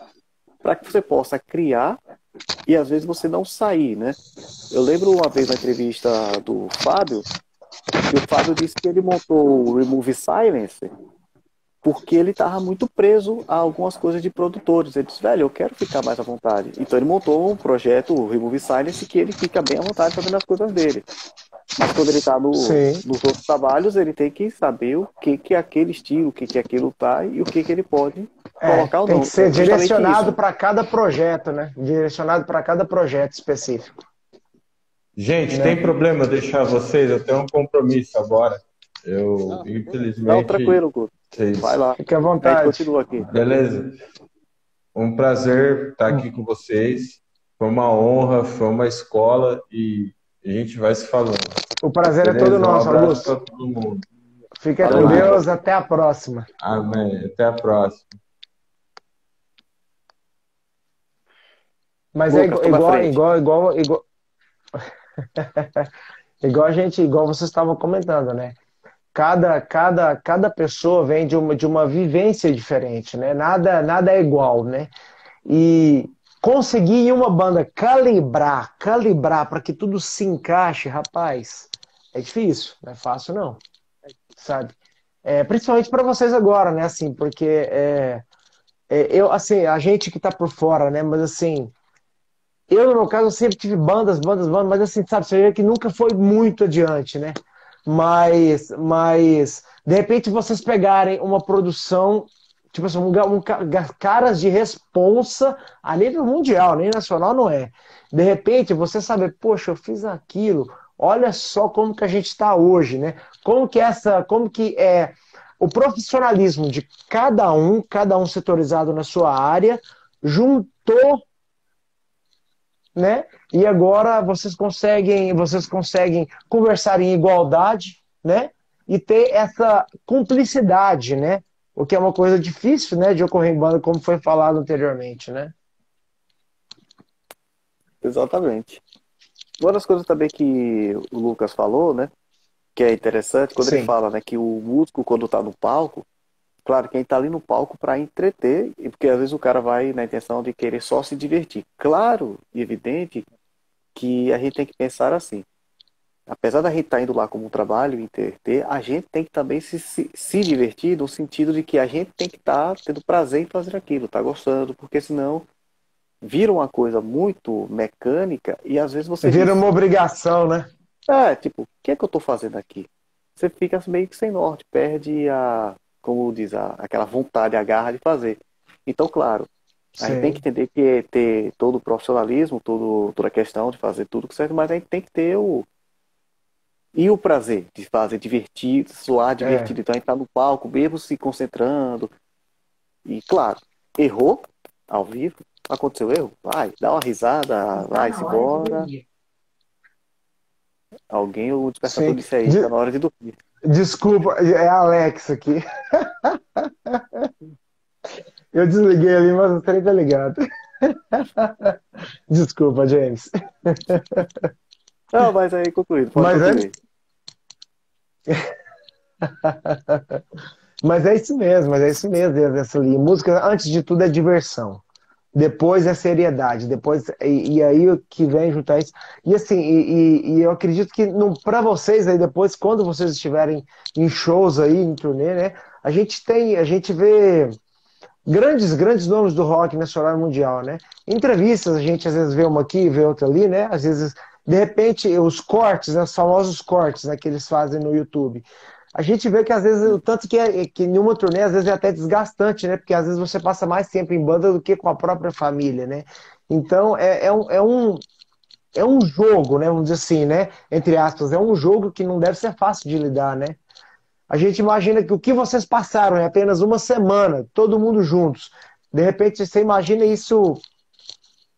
para que você possa criar e às vezes você não sair, né? Eu lembro uma vez na entrevista do Fábio, que o Fábio disse que ele montou o Remove Silence porque ele estava muito preso a algumas coisas de produtores. Ele disse, velho, eu quero ficar mais à vontade. Então ele montou um projeto, o Remove Silence, que ele fica bem à vontade fazendo as coisas dele. Mas quando ele está no, nos outros trabalhos, ele tem que saber o que, que é aquele estilo, o que, que é aquilo tá e o que, que ele pode é, colocar o nome. Tem que ser direcionado para cada projeto, né? Direcionado para cada projeto específico. Gente, né? tem problema deixar vocês? Eu tenho um compromisso agora. Eu, não, infelizmente. Não, tranquilo, Guto. Vocês... Vai lá. Fique à vontade. continua aqui. Beleza. Um prazer estar aqui com vocês. Foi uma honra, foi uma escola e a gente vai se falando. O prazer Beleza? é todo nosso, um Augusto. todo mundo. Fica com Deus, até a próxima. Amém. Até a próxima. Mas é igual, igual, igual, igual, igual, igual a gente, igual vocês estavam comentando, né? Cada, cada, cada pessoa vem de uma, de uma vivência diferente, né? Nada, nada é igual, né? E conseguir em uma banda calibrar, calibrar para que tudo se encaixe, rapaz, é difícil, não é fácil não, sabe? É, principalmente para vocês agora, né? Assim, porque é, é, eu, assim, a gente que tá por fora, né? Mas assim, eu, no meu caso, sempre tive bandas, bandas, bandas, mas assim, sabe, você vê que nunca foi muito adiante, né? Mas, mas, de repente, vocês pegarem uma produção, tipo assim, um, um, caras de responsa a nível mundial, nem nacional não é. De repente, você sabe, poxa, eu fiz aquilo, olha só como que a gente está hoje, né? Como que essa, como que é o profissionalismo de cada um, cada um setorizado na sua área, juntou né? E agora vocês conseguem, vocês conseguem conversar em igualdade, né? E ter essa cumplicidade, né? O que é uma coisa difícil, né, de ocorrer em banda, como foi falado anteriormente, né? Exatamente. Uma das coisas também que o Lucas falou, né, que é interessante, quando Sim. ele fala, né, que o músico quando está no palco, Claro, quem está ali no palco para entreter, e porque às vezes o cara vai na intenção de querer só se divertir. Claro e evidente que a gente tem que pensar assim. Apesar da gente estar tá indo lá como um trabalho, entreter, a gente tem que também se, se, se divertir no sentido de que a gente tem que estar tá tendo prazer em fazer aquilo, tá gostando, porque senão vira uma coisa muito mecânica e às vezes você. Vira diz, uma obrigação, né? É, tipo, o que é que eu estou fazendo aqui? Você fica meio que sem norte, perde a, como diz, a, aquela vontade, a garra de fazer. Então, claro, a gente tem que entender que é ter todo o profissionalismo, todo, toda a questão de fazer tudo certo, mas a gente tem que ter o. E o prazer de fazer divertido, soar é. divertido. É. Então a gente tá no palco, mesmo se concentrando. E claro, errou ao vivo, aconteceu erro, vai, dá uma risada, vai-se embora. Alguém, o despertador Sim. disse aí, de... tá na hora de dormir. Desculpa, é Alex aqui. Eu desliguei ali, mas o trem tá ligado. Desculpa, James. Não, mas aí concluído. Mas é... mas é isso mesmo, mas é isso mesmo, essa linha. Música, antes de tudo, é diversão depois é seriedade, depois e, e aí o que vem juntar isso e assim e, e eu acredito que para vocês aí depois quando vocês estiverem em shows aí em turnê, né, a gente tem a gente vê grandes grandes nomes do rock nacional e mundial, né? Entrevistas a gente às vezes vê uma aqui, vê outra ali, né? Às vezes de repente os cortes, né, os famosos cortes né, que eles fazem no YouTube a gente vê que às vezes, o tanto que, é, que em uma turnê, às vezes é até desgastante, né? Porque às vezes você passa mais tempo em banda do que com a própria família, né? Então é, é, um, é, um, é um jogo, né? Vamos dizer assim, né? Entre aspas, é um jogo que não deve ser fácil de lidar, né? A gente imagina que o que vocês passaram é apenas uma semana, todo mundo juntos. De repente, você imagina isso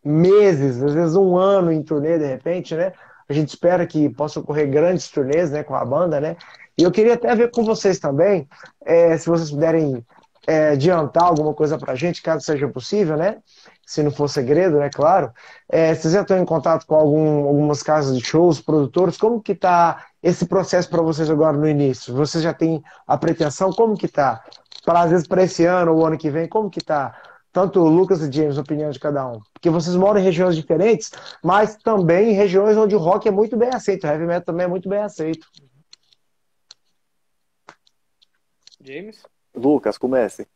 meses, às vezes um ano em turnê, de repente, né? A gente espera que possa ocorrer grandes turnês né, com a banda, né? E eu queria até ver com vocês também, é, se vocês puderem é, adiantar alguma coisa para a gente, caso seja possível, né? Se não for segredo, né? Claro. É, vocês já estão em contato com algum, algumas casas de shows, produtores? Como que está esse processo para vocês agora no início? Vocês já têm a pretensão? Como que está? Para às vezes para esse ano ou ano que vem, como que está? Tanto o Lucas e James, a opinião de cada um. Porque vocês moram em regiões diferentes, mas também em regiões onde o rock é muito bem aceito, o heavy metal também é muito bem aceito. James? Lucas, comece.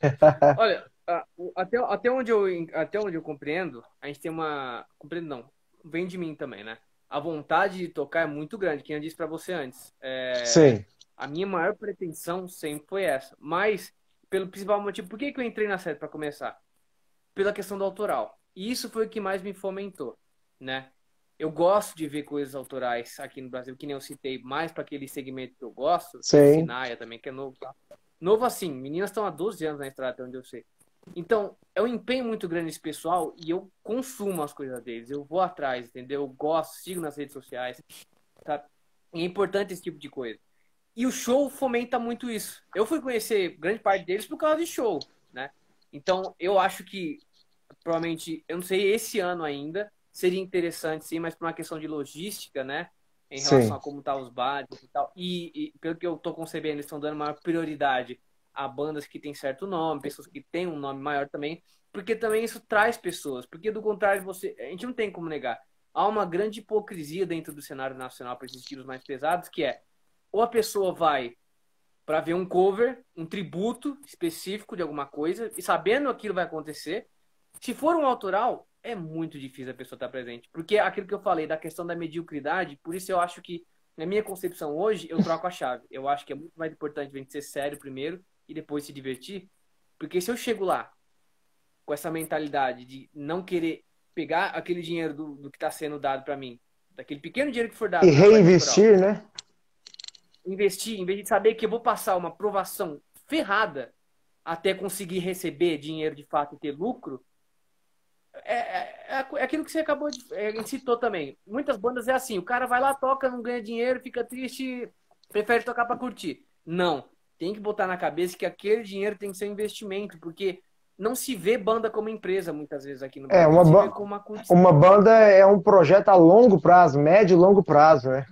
Olha, até, até, onde eu, até onde eu compreendo, a gente tem uma. Compreendo não, vem de mim também, né? A vontade de tocar é muito grande, que eu disse para você antes. É, Sim. A minha maior pretensão sempre foi essa. Mas pelo principal motivo, por que, que eu entrei na série para começar? Pela questão do autoral. E isso foi o que mais me fomentou, né? Eu gosto de ver coisas autorais aqui no Brasil, que nem eu citei, mais para aquele segmento que eu gosto, Sim. Sinaia também, que é novo. Tá? Novo assim, meninas estão há 12 anos na estrada, até onde eu sei. Então, é um empenho muito grande esse pessoal e eu consumo as coisas deles. Eu vou atrás, entendeu? Eu gosto, sigo nas redes sociais. Tá? E é importante esse tipo de coisa. E o show fomenta muito isso. Eu fui conhecer grande parte deles por causa de show, né? Então, eu acho que, provavelmente, eu não sei esse ano ainda, seria interessante, sim, mas por uma questão de logística, né? Em relação sim. a como tá os bares e tal. E, e pelo que eu tô concebendo, eles estão dando maior prioridade a bandas que têm certo nome, pessoas que têm um nome maior também, porque também isso traz pessoas. Porque do contrário, você, a gente não tem como negar. Há uma grande hipocrisia dentro do cenário nacional para esses estilos mais pesados, que é ou a pessoa vai para ver um cover, um tributo específico de alguma coisa, e sabendo aquilo vai acontecer. Se for um autoral, é muito difícil a pessoa estar presente. Porque aquilo que eu falei da questão da mediocridade, por isso eu acho que, na minha concepção hoje, eu troco a chave. Eu acho que é muito mais importante a gente ser sério primeiro e depois se divertir. Porque se eu chego lá com essa mentalidade de não querer pegar aquele dinheiro do, do que está sendo dado para mim, daquele pequeno dinheiro que for dado. E reinvestir, né? Investir, em vez de saber que eu vou passar uma provação ferrada até conseguir receber dinheiro de fato e ter lucro, é, é, é, é aquilo que você acabou de. É, citou também. Muitas bandas é assim: o cara vai lá, toca, não ganha dinheiro, fica triste, prefere tocar para curtir. Não tem que botar na cabeça que aquele dinheiro tem que ser um investimento, porque não se vê banda como empresa muitas vezes aqui no é, Brasil. É, uma, ba uma, uma banda é um projeto a longo prazo, médio e longo prazo, né?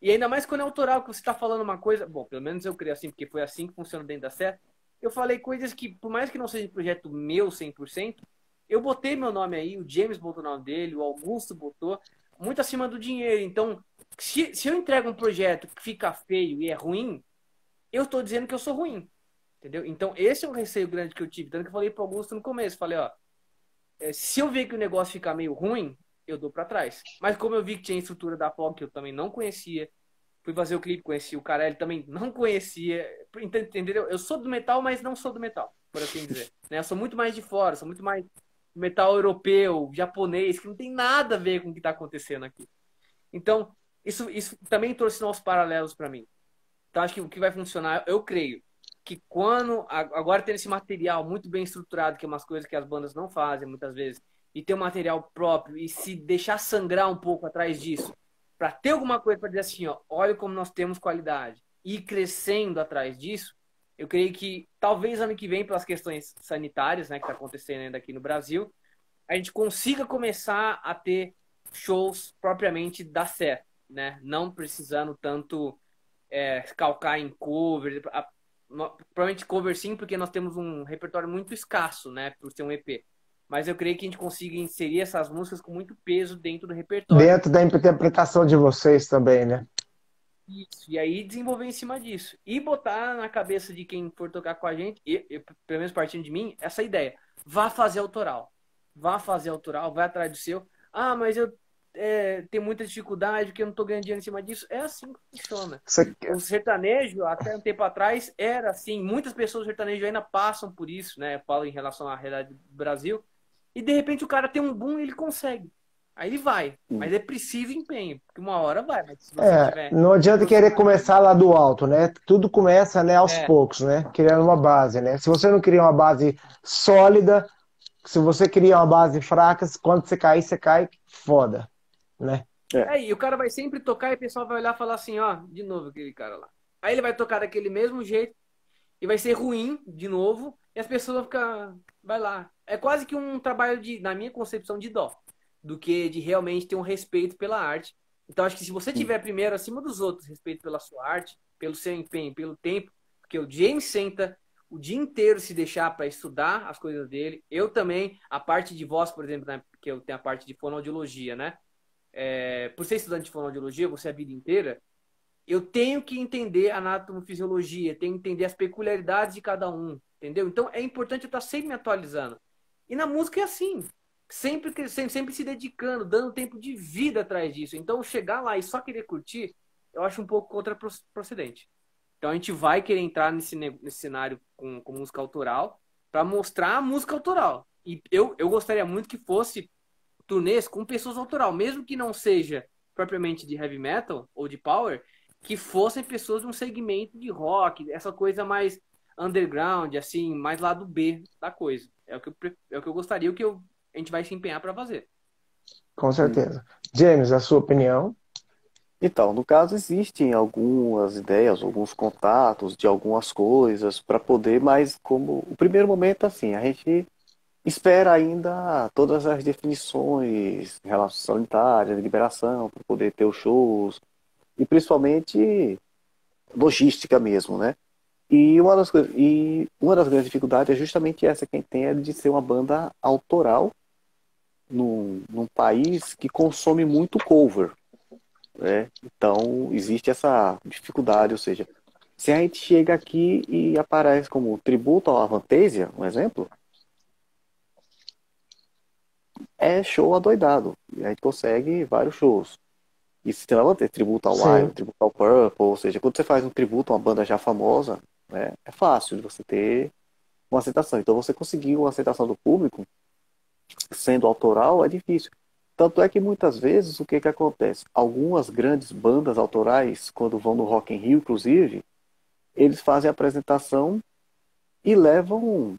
E ainda mais quando é autoral, que você está falando uma coisa. Bom, pelo menos eu creio assim, porque foi assim que funciona dentro da série. Eu falei coisas que, por mais que não seja um projeto meu 100%, eu botei meu nome aí, o James botou o nome dele, o Augusto botou, muito acima do dinheiro. Então, se, se eu entrego um projeto que fica feio e é ruim, eu estou dizendo que eu sou ruim. Entendeu? Então, esse é o receio grande que eu tive. Tanto que eu falei para Augusto no começo. Falei, ó, é, se eu ver que o negócio ficar meio ruim, eu dou para trás. Mas como eu vi que tinha a estrutura da FOG, que eu também não conhecia, fui fazer o clipe, conheci o cara, ele também não conhecia. Entendeu? Eu sou do metal, mas não sou do metal, por assim dizer. Né? Eu sou muito mais de fora, sou muito mais metal europeu, japonês, que não tem nada a ver com o que está acontecendo aqui. Então, isso, isso também trouxe novos paralelos para mim. Então, acho que o que vai funcionar, eu creio, que quando agora ter esse material muito bem estruturado, que é umas coisas que as bandas não fazem muitas vezes, e ter um material próprio e se deixar sangrar um pouco atrás disso, para ter alguma coisa para dizer assim, ó, olha como nós temos qualidade, e ir crescendo atrás disso, eu creio que talvez ano que vem, pelas questões sanitárias, né, que está acontecendo ainda aqui no Brasil, a gente consiga começar a ter shows propriamente dar certo, né? Não precisando tanto é, calcar em cover. A, provavelmente cover sim, porque nós temos um repertório muito escasso, né? Por ser um EP. Mas eu creio que a gente consiga inserir essas músicas com muito peso dentro do repertório. Dentro da interpretação de vocês também, né? Isso. E aí desenvolver em cima disso. E botar na cabeça de quem for tocar com a gente, e, e, pelo menos partindo de mim, essa ideia. Vá fazer autoral. Vá fazer autoral, vai atrás do seu. Ah, mas eu é, tem muita dificuldade, porque eu não estou ganhando dinheiro em cima disso. É assim que funciona. Você... O sertanejo, até um tempo atrás, era assim. Muitas pessoas do sertanejo ainda passam por isso, né? Eu falo em relação à realidade do Brasil. E de repente o cara tem um boom e ele consegue. Aí ele vai. Mas é preciso empenho, porque uma hora vai. é, tiver... Não adianta querer começar lá do alto, né? Tudo começa né, aos é. poucos, né? Criando uma base, né? Se você não cria uma base sólida, se você cria uma base fraca, quando você cair, você cai foda né? É. é. e o cara vai sempre tocar e o pessoal vai olhar e falar assim, ó, de novo aquele cara lá. Aí ele vai tocar daquele mesmo jeito e vai ser ruim de novo e as pessoas vão ficar, vai lá. É quase que um trabalho de, na minha concepção, de dó, do que de realmente ter um respeito pela arte. Então acho que se você tiver primeiro acima dos outros respeito pela sua arte, pelo seu empenho, pelo tempo, porque o James senta o dia inteiro se deixar para estudar as coisas dele. Eu também, a parte de voz, por exemplo, né, que eu tenho a parte de fonoaudiologia, né? É, por ser estudante de fonoaudiologia, você a vida inteira, eu tenho que entender a anatomofisiologia, tenho que entender as peculiaridades de cada um, entendeu? Então é importante eu estar sempre me atualizando. E na música é assim, sempre crescendo, sempre se dedicando, dando tempo de vida atrás disso. Então chegar lá e só querer curtir, eu acho um pouco contraprocedente. Então a gente vai querer entrar nesse, nesse cenário com, com música autoral para mostrar a música autoral. E eu, eu gostaria muito que fosse turnês com pessoas autoral, mesmo que não seja propriamente de heavy metal ou de power, que fossem pessoas de um segmento de rock, essa coisa mais underground, assim, mais lado B da coisa. É o que eu, é o que eu gostaria, o que eu, a gente vai se empenhar para fazer. Com certeza. James, a sua opinião? Então, no caso, existem algumas ideias, alguns contatos de algumas coisas para poder, mas como o primeiro momento, assim, a gente espera ainda todas as definições, relação sanitária, de liberação, para poder ter os shows, e principalmente logística mesmo, né? E uma das, e uma das grandes dificuldades é justamente essa quem tem é de ser uma banda autoral num, num país que consome muito cover. Né? Então, existe essa dificuldade, ou seja, se a gente chega aqui e aparece como tributo ao Avantasia, um exemplo, é show adoidado. E a gente consegue vários shows. E se ter tributo ao Wild, tributo ao Purple, ou seja, quando você faz um tributo a uma banda já famosa, né, é fácil de você ter uma aceitação. Então você conseguir uma aceitação do público, sendo autoral, é difícil. Tanto é que muitas vezes o que, que acontece? Algumas grandes bandas autorais, quando vão no Rock in Rio, inclusive, eles fazem a apresentação e levam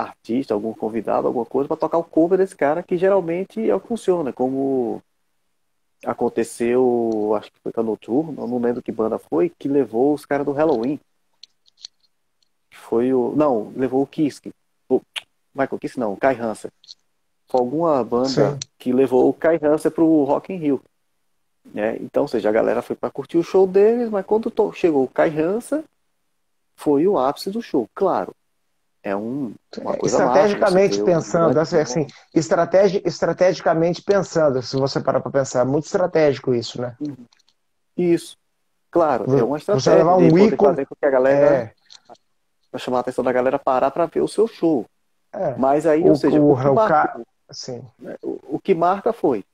artista, algum convidado, alguma coisa, para tocar o cover desse cara, que geralmente é o que funciona, como aconteceu, acho que foi com a Noturno, não lembro que banda foi, que levou os caras do Halloween. Foi o. Não, levou o Kiske. O Michael Kiske não, o Kai Hansen. Foi alguma banda Sim. que levou o Kai Hansen pro Rock in Rio. É, então, ou seja, a galera foi para curtir o show deles, mas quando chegou o Kai Hansen, foi o ápice do show. Claro, é um, uma é, coisa Estrategicamente pensando, assim, assim, estratégia, estrategicamente pensando, se você parar para pensar, é muito estratégico isso, né? Uhum. Isso. Claro, é uma estratégia. Você levar um ícone, fazer com que a galera é. para chamar a atenção da galera parar para ver o seu show. É. Mas aí, o, ou seja, o, o, que marca. Né, o, o, que marca foi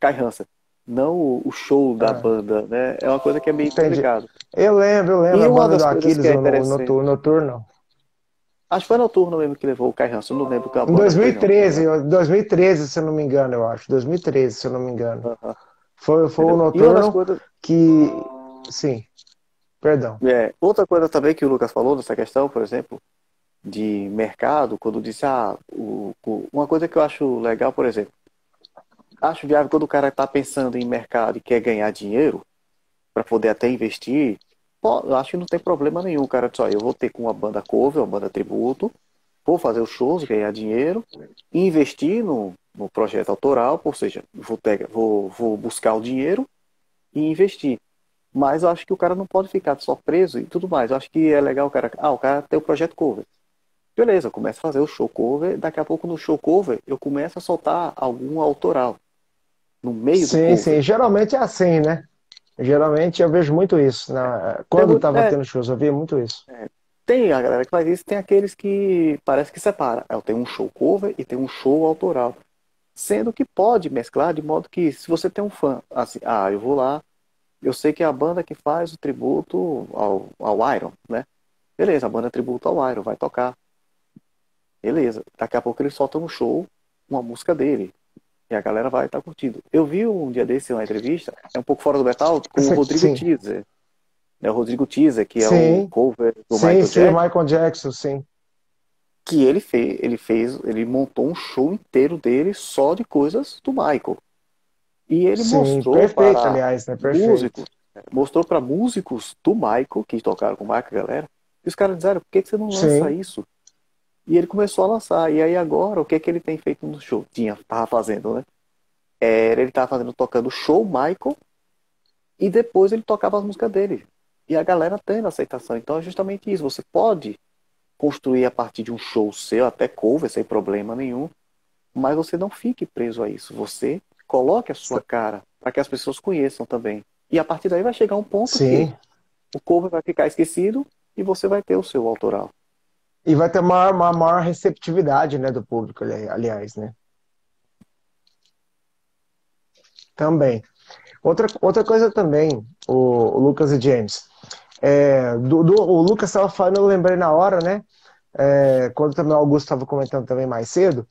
Kai Hansen, não o, show da é. banda, né? É uma coisa que é meio complicado. Eu lembro, eu lembro e a banda do Aquiles é no, no, noturno. Acho que foi noturno mesmo que levou o Kai Hansen, não lembro qual Em 2013, não. 2013, se eu não me engano, eu acho. 2013, se eu não me engano. Uh -huh. Foi, foi o noturno coisas... que. Sim. Perdão. É, outra coisa também que o Lucas falou nessa questão, por exemplo, de mercado, quando disse, ah, o, o, uma coisa que eu acho legal, por exemplo, acho viável quando o cara está pensando em mercado e quer ganhar dinheiro para poder até investir, eu acho que não tem problema nenhum. Cara diz, ó, eu vou ter com uma banda cover, uma banda tributo, vou fazer os shows, ganhar dinheiro, investir no, no projeto autoral, ou seja, vou, pegar, vou, vou buscar o dinheiro e investir. Mas eu acho que o cara não pode ficar só preso e tudo mais. Eu acho que é legal o cara. Ah, o cara tem o projeto cover. Beleza, eu começo a fazer o show cover. Daqui a pouco no show cover eu começo a soltar algum autoral. No meio sim, do Sim, sim. Geralmente é assim, né? Geralmente eu vejo muito isso. Na... Quando estava é, tendo shows, eu via muito isso. É, tem a galera que faz isso, tem aqueles que parece que separa. Eu tenho um show cover e tem um show autoral. Sendo que pode mesclar de modo que, se você tem um fã, assim, ah, eu vou lá, eu sei que é a banda que faz o tributo ao, ao Iron, né? Beleza, a banda tributo ao Iron, vai tocar. Beleza, daqui a pouco ele solta no show uma música dele. E a galera vai estar tá curtindo. Eu vi um dia desse uma entrevista, é um pouco fora do metal, com o Rodrigo Teaser. É o Rodrigo Teaser, que é sim. o cover do sim, Michael sim, Jackson. Michael Jackson, sim. Que ele fez, ele fez, ele montou um show inteiro dele só de coisas do Michael. E ele sim, mostrou perfeito, para aliás, né? Perfeito. músicos, mostrou para músicos do Michael, que tocaram com o Michael, galera, e os caras disseram, por que, que você não lança isso? E ele começou a lançar. E aí agora, o que é que ele tem feito no show? Tinha, tava fazendo, né? Era, ele tava fazendo, tocando show Michael, e depois ele tocava as músicas dele. E a galera tendo aceitação. Então é justamente isso. Você pode construir a partir de um show seu, até cover, sem problema nenhum, mas você não fique preso a isso. Você coloque a sua cara para que as pessoas conheçam também. E a partir daí vai chegar um ponto Sim. que o cover vai ficar esquecido e você vai ter o seu autoral. E vai ter uma, uma maior receptividade né, do público, aliás, né? Também. Outra, outra coisa também, o, o Lucas e James, É, do, do, o Lucas estava falando, eu lembrei na hora, né? É, quando também o Augusto estava comentando também mais cedo,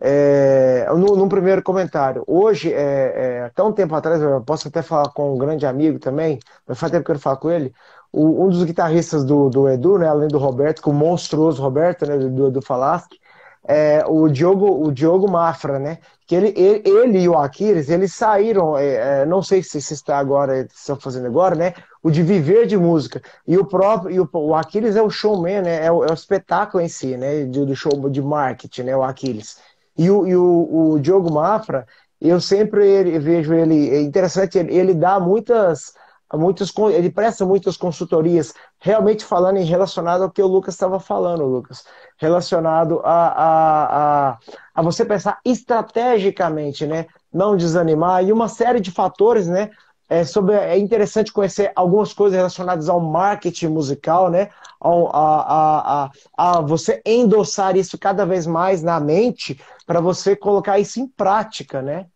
é, no, primeiro comentário. Hoje, é, é, até um tempo atrás, eu posso até falar com um grande amigo também, mas faz tempo que eu não falo com ele, o, um dos guitarristas do, do Edu, né, além do Roberto, com o monstruoso Roberto, né, do Edu Falaschi, é, o Diogo, o Diogo Mafra, né? Que ele, ele, ele e o Aquiles, eles saíram, é, é, não sei se, se está agora, estão fazendo agora, né? O de viver de música. E o próprio, e o, o Aquiles é o showman, né? É o, é o espetáculo em si, né? Do, do show de marketing, né? O Aquiles. E o, e o, o Diogo Mafra, eu sempre vejo ele, é interessante, ele, ele dá muitas muitos, ele presta muitas consultorias, realmente falando em relacionado ao que o Lucas estava falando, Lucas, relacionado a, a, a, a, você pensar estrategicamente, né? Não desanimar, e uma série de fatores, né? É, sobre, é interessante conhecer algumas coisas relacionadas ao marketing musical, né? A, a, a, a você endossar isso cada vez mais na mente para você colocar isso em prática, né?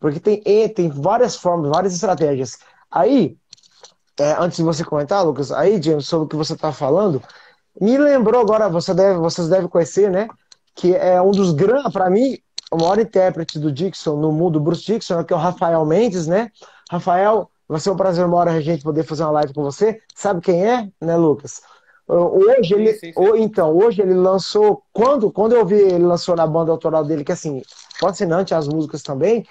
Porque tem, tem várias formas, várias estratégias. Aí, é, antes de você comentar, Lucas, aí, James, sobre o que você está falando, me lembrou agora, você deve, vocês devem conhecer, né? Que é um dos grandes, para mim, o maior intérprete do Dixon no mundo, Bruce Dixon, que é o Rafael Mendes, né? Rafael, vai ser um prazer uma hora a gente poder fazer uma live com você. Sabe quem é, né, Lucas? Hoje ele, sim, sim, sim. então, hoje ele lançou, quando, quando eu vi ele lançou na banda autoral dele, que assim, fascinante as músicas também,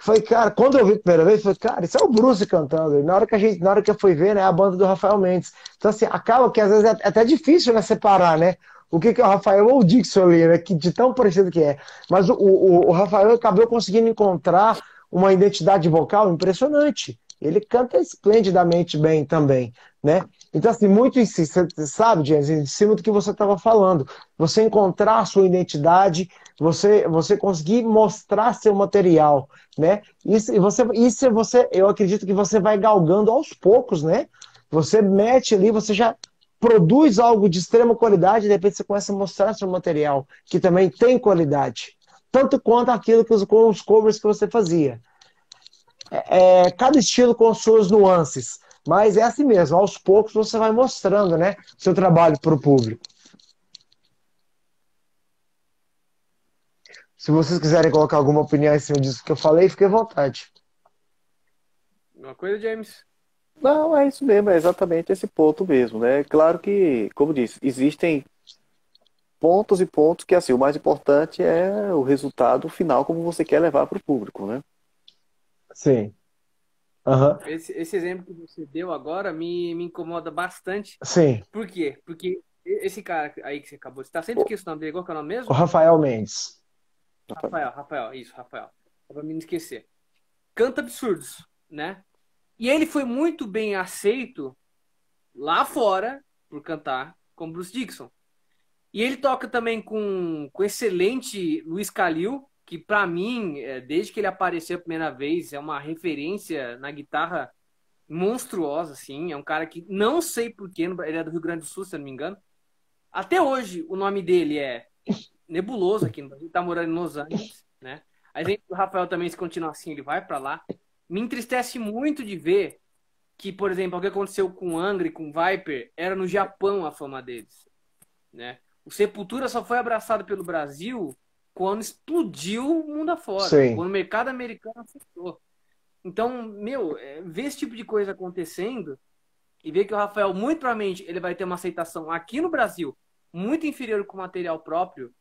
foi, cara, quando eu vi a primeira vez, foi, cara, isso é o Bruce cantando. E na hora que a gente, na hora que eu fui ver, né, é a banda do Rafael Mendes. Então, assim, acaba que às vezes é até difícil, né, separar, né? O que, que é o Rafael ou o Dixon ali, né? Que, de tão parecido que é. Mas o, o, o Rafael acabou conseguindo encontrar uma identidade vocal impressionante. Ele canta esplendidamente bem também, né? Então, assim, muito em si, sabe, James, em cima do que você estava falando. Você encontrar a sua identidade, você, você conseguir mostrar seu material, né? Isso, e você, isso você, eu acredito que você vai galgando aos poucos, né? Você mete ali, você já produz algo de extrema qualidade, e de repente você começa a mostrar seu material, que também tem qualidade. Tanto quanto aquilo que os, com os covers que você fazia. É, é, cada estilo com suas nuances. Mas é assim mesmo, aos poucos você vai mostrando né, seu trabalho para o público. Se vocês quiserem colocar alguma opinião em cima disso que eu falei, fique à vontade. Uma coisa, James? Não, é isso mesmo, é exatamente esse ponto mesmo, né? Claro que, como disse, existem pontos e pontos que, assim, o mais importante é o resultado final, como você quer levar para o público, né? Sim. Uhum. Esse, esse exemplo que você deu agora me, me incomoda bastante. Sim. Por quê? Porque esse cara aí que você acabou de citar, sempre que esse nome dele, qual que é o nome mesmo? O Rafael Mendes. Rafael, Rafael, isso, Rafael. Pra mim não esquecer. Canta absurdos, né? E ele foi muito bem aceito lá fora por cantar com Bruce Dixon. E ele toca também com, com excelente Luiz Calil, que para mim, é, desde que ele apareceu a primeira vez, é uma referência na guitarra monstruosa, assim. É um cara que não sei porquê, ele é do Rio Grande do Sul, se eu não me engano. Até hoje, o nome dele é nebuloso aqui no Brasil, tá morando em Los Angeles, né? A gente, o Rafael também, se continuar assim, ele vai para lá. Me entristece muito de ver que, por exemplo, o que aconteceu com o Angra e com o Viper era no Japão a fama deles, né? O Sepultura só foi abraçado pelo Brasil quando explodiu o mundo afora, Sim. quando o mercado americano aceitou. Então, meu, é, ver esse tipo de coisa acontecendo e ver que o Rafael, muito provavelmente, ele vai ter uma aceitação aqui no Brasil muito inferior com material próprio,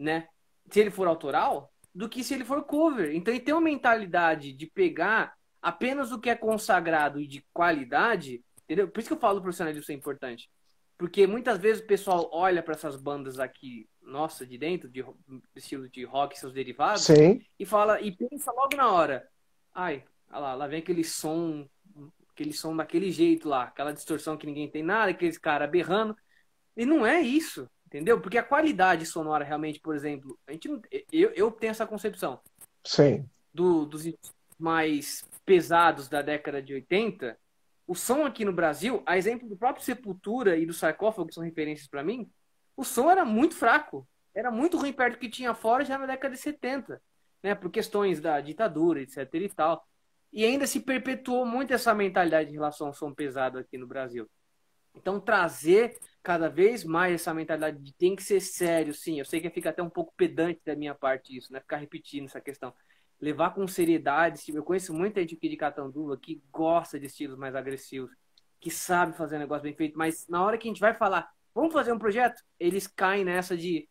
né? Se ele for autoral, do que se ele for cover. Então ele tem uma mentalidade de pegar apenas o que é consagrado e de qualidade, entendeu? Por isso que eu falo profissionalismo ser importante. Porque muitas vezes o pessoal olha para essas bandas aqui nossa, de dentro, de, estilo de rock seus derivados, Sim. e fala, e pensa logo na hora, ai, lá, lá vem aquele som, aquele som daquele jeito lá, aquela distorção que ninguém tem nada, aqueles cara berrando. E não é isso, entendeu? Porque a qualidade sonora realmente, por exemplo, a gente não, eu, eu tenho essa concepção. Sim. Do, dos mais pesados da década de 80, o som aqui no Brasil, a exemplo do próprio Sepultura e do Sarcófago, que são referências para mim, o som era muito fraco. Era muito ruim perto do que tinha fora já na década de 70, né? Por questões da ditadura, etc e tal. E ainda se perpetuou muito essa mentalidade em relação ao som pesado aqui no Brasil. Então, trazer cada vez mais essa mentalidade de tem que ser sério, sim. Eu sei que fica até um pouco pedante da minha parte isso, né? Ficar repetindo essa questão. Levar com seriedade. Eu conheço muita gente aqui de Catanduva que gosta de estilos mais agressivos, que sabe fazer um negócio bem feito, mas na hora que a gente vai falar, vamos fazer um projeto, eles caem nessa de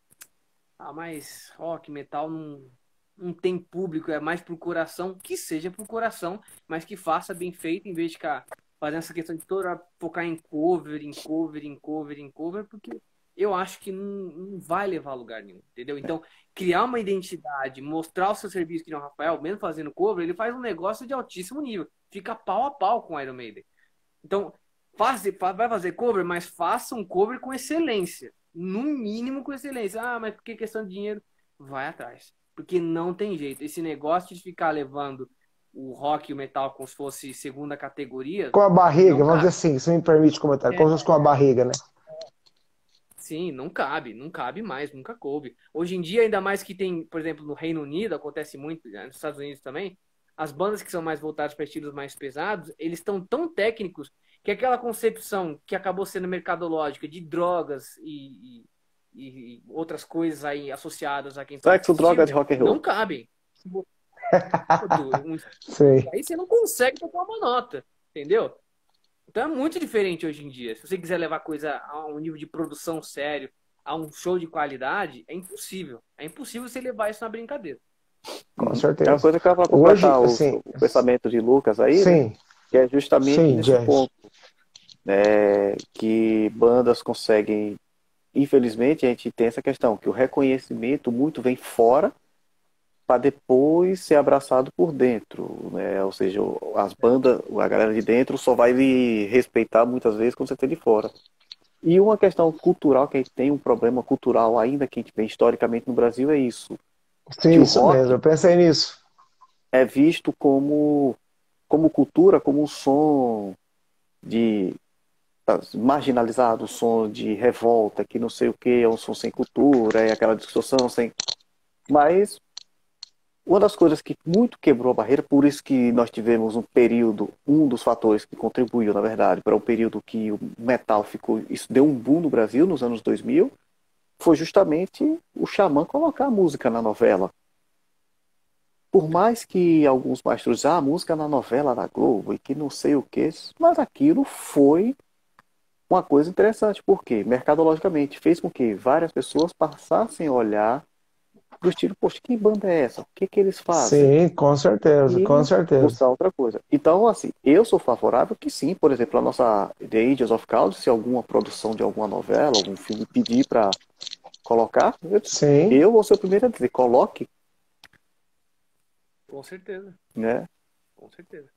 ah, mas rock, metal não, não tem público, é mais pro coração, que seja pro coração, mas que faça bem feito em vez de ficar fazendo essa questão de toda focar em cover, em cover, em cover, em cover, porque eu acho que não, não vai levar a lugar nenhum, entendeu? Então, criar uma identidade, mostrar o seu serviço, que nem o Rafael, mesmo fazendo cover, ele faz um negócio de altíssimo nível, fica pau a pau com o Iron Maiden. Então, faz, vai fazer cover, mas faça um cover com excelência, no mínimo com excelência. Ah, mas por que questão de dinheiro? Vai atrás, porque não tem jeito. Esse negócio de ficar levando o rock e o metal como se fosse segunda categoria. Com a barriga, vamos dizer assim, se me permite comentar, é, como se fosse com a barriga, né? Sim, não cabe, não cabe mais, nunca coube. Hoje em dia, ainda mais que tem, por exemplo, no Reino Unido, acontece muito, né, nos Estados Unidos também, as bandas que são mais voltadas para estilos mais pesados, eles estão tão técnicos que aquela concepção que acabou sendo mercadológica de drogas e, e, e outras coisas aí associadas a quem Sexo, droga de rock and roll. Não cabem. Aí você não consegue tocar uma nota, entendeu? Então é muito diferente hoje em dia. Se você quiser levar coisa a um nível de produção sério, a um show de qualidade, é impossível. É impossível você levar isso na brincadeira. Com certeza. É uma coisa que eu vou hoje, o, assim, o, pensamento de Lucas aí, sim, né? que é justamente sim, nesse ponto. Né? Que bandas conseguem. Infelizmente, a gente tem essa questão, que o reconhecimento muito vem fora para depois ser abraçado por dentro, né? Ou seja, as bandas, a galera de dentro só vai lhe respeitar muitas vezes quando você está de fora. E uma questão cultural que a gente tem um problema cultural ainda que a gente vê historicamente no Brasil é isso. Sim, isso mesmo. Eu pensei nisso. É visto como como cultura, como um som de marginalizado, um som de revolta, que não sei o que, é um som sem cultura, é aquela discussão sem. Mas uma das coisas que muito quebrou a barreira, por isso que nós tivemos um período, um dos fatores que contribuiu, na verdade, para o período que o metal ficou, isso deu um boom no Brasil nos anos 2000, foi justamente o xamã colocar a música na novela. Por mais que alguns maestros, ah, a música na novela da Globo e que não sei o que, mas aquilo foi uma coisa interessante, porque mercadologicamente fez com que várias pessoas passassem a olhar do estilo, poxa, que banda é essa? O que que eles fazem? Sim, com certeza, e com certeza. Buscar outra coisa. Então, assim, eu sou favorável que sim, por exemplo, a nossa The Ages of Chaos, se alguma produção de alguma novela, algum filme pedir para colocar, eu, sim. eu vou ser o primeiro a dizer, coloque. Com certeza. Né? Com certeza.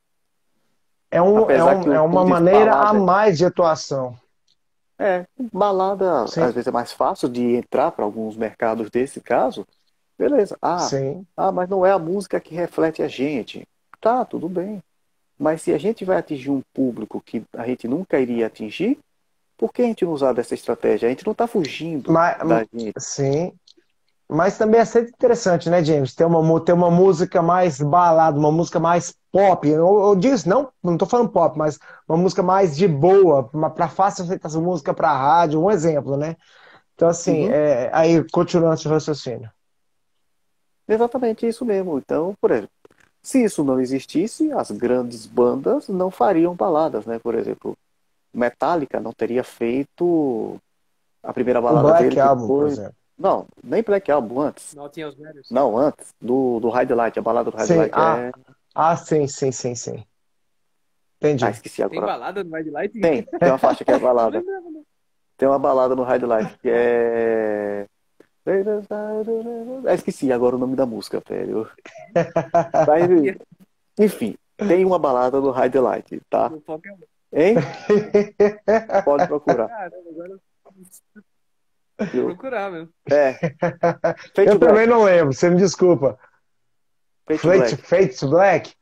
É, um, é, um, é uma maneira balada, a mais de atuação. É, balada Sim. às vezes é mais fácil de entrar para alguns mercados desse caso, Beleza. Ah, Sim. ah, mas não é a música que reflete a gente. Tá, tudo bem. Mas se a gente vai atingir um público que a gente nunca iria atingir, por que a gente não usar dessa estratégia? A gente não está fugindo mas, da gente. Sim. Mas também é sempre interessante, né, James? Ter uma, ter uma música mais balada, uma música mais pop. Eu, eu digo não, não tô falando pop, mas uma música mais de boa, para fácil aceitação, música para rádio, um exemplo, né? Então, assim, uhum. é, aí, continuando esse raciocínio. Exatamente isso mesmo. Então, por exemplo, se isso não existisse, as grandes bandas não fariam baladas, né? Por exemplo, Metallica não teria feito a primeira balada Black dele. Album, por exemplo. Não, nem Black Album, antes. Não tinha os velhos. Não, antes. Do, do High Light, a balada do High Light. Ah, é... ah, sim, sim, sim, sim. Entendi. Ah, esqueci agora. Tem balada no High Light? Tem, tem uma faixa que é balada. tem uma balada no High Light que é ah, esqueci agora o nome da música, velho. Mas, enfim, tem uma balada no High Delight, tá? Hein? Pode procurar. Vou procurar mesmo. É. Fate eu Black. também não lembro, você me desculpa. Fate, Fate Black. Fate Black.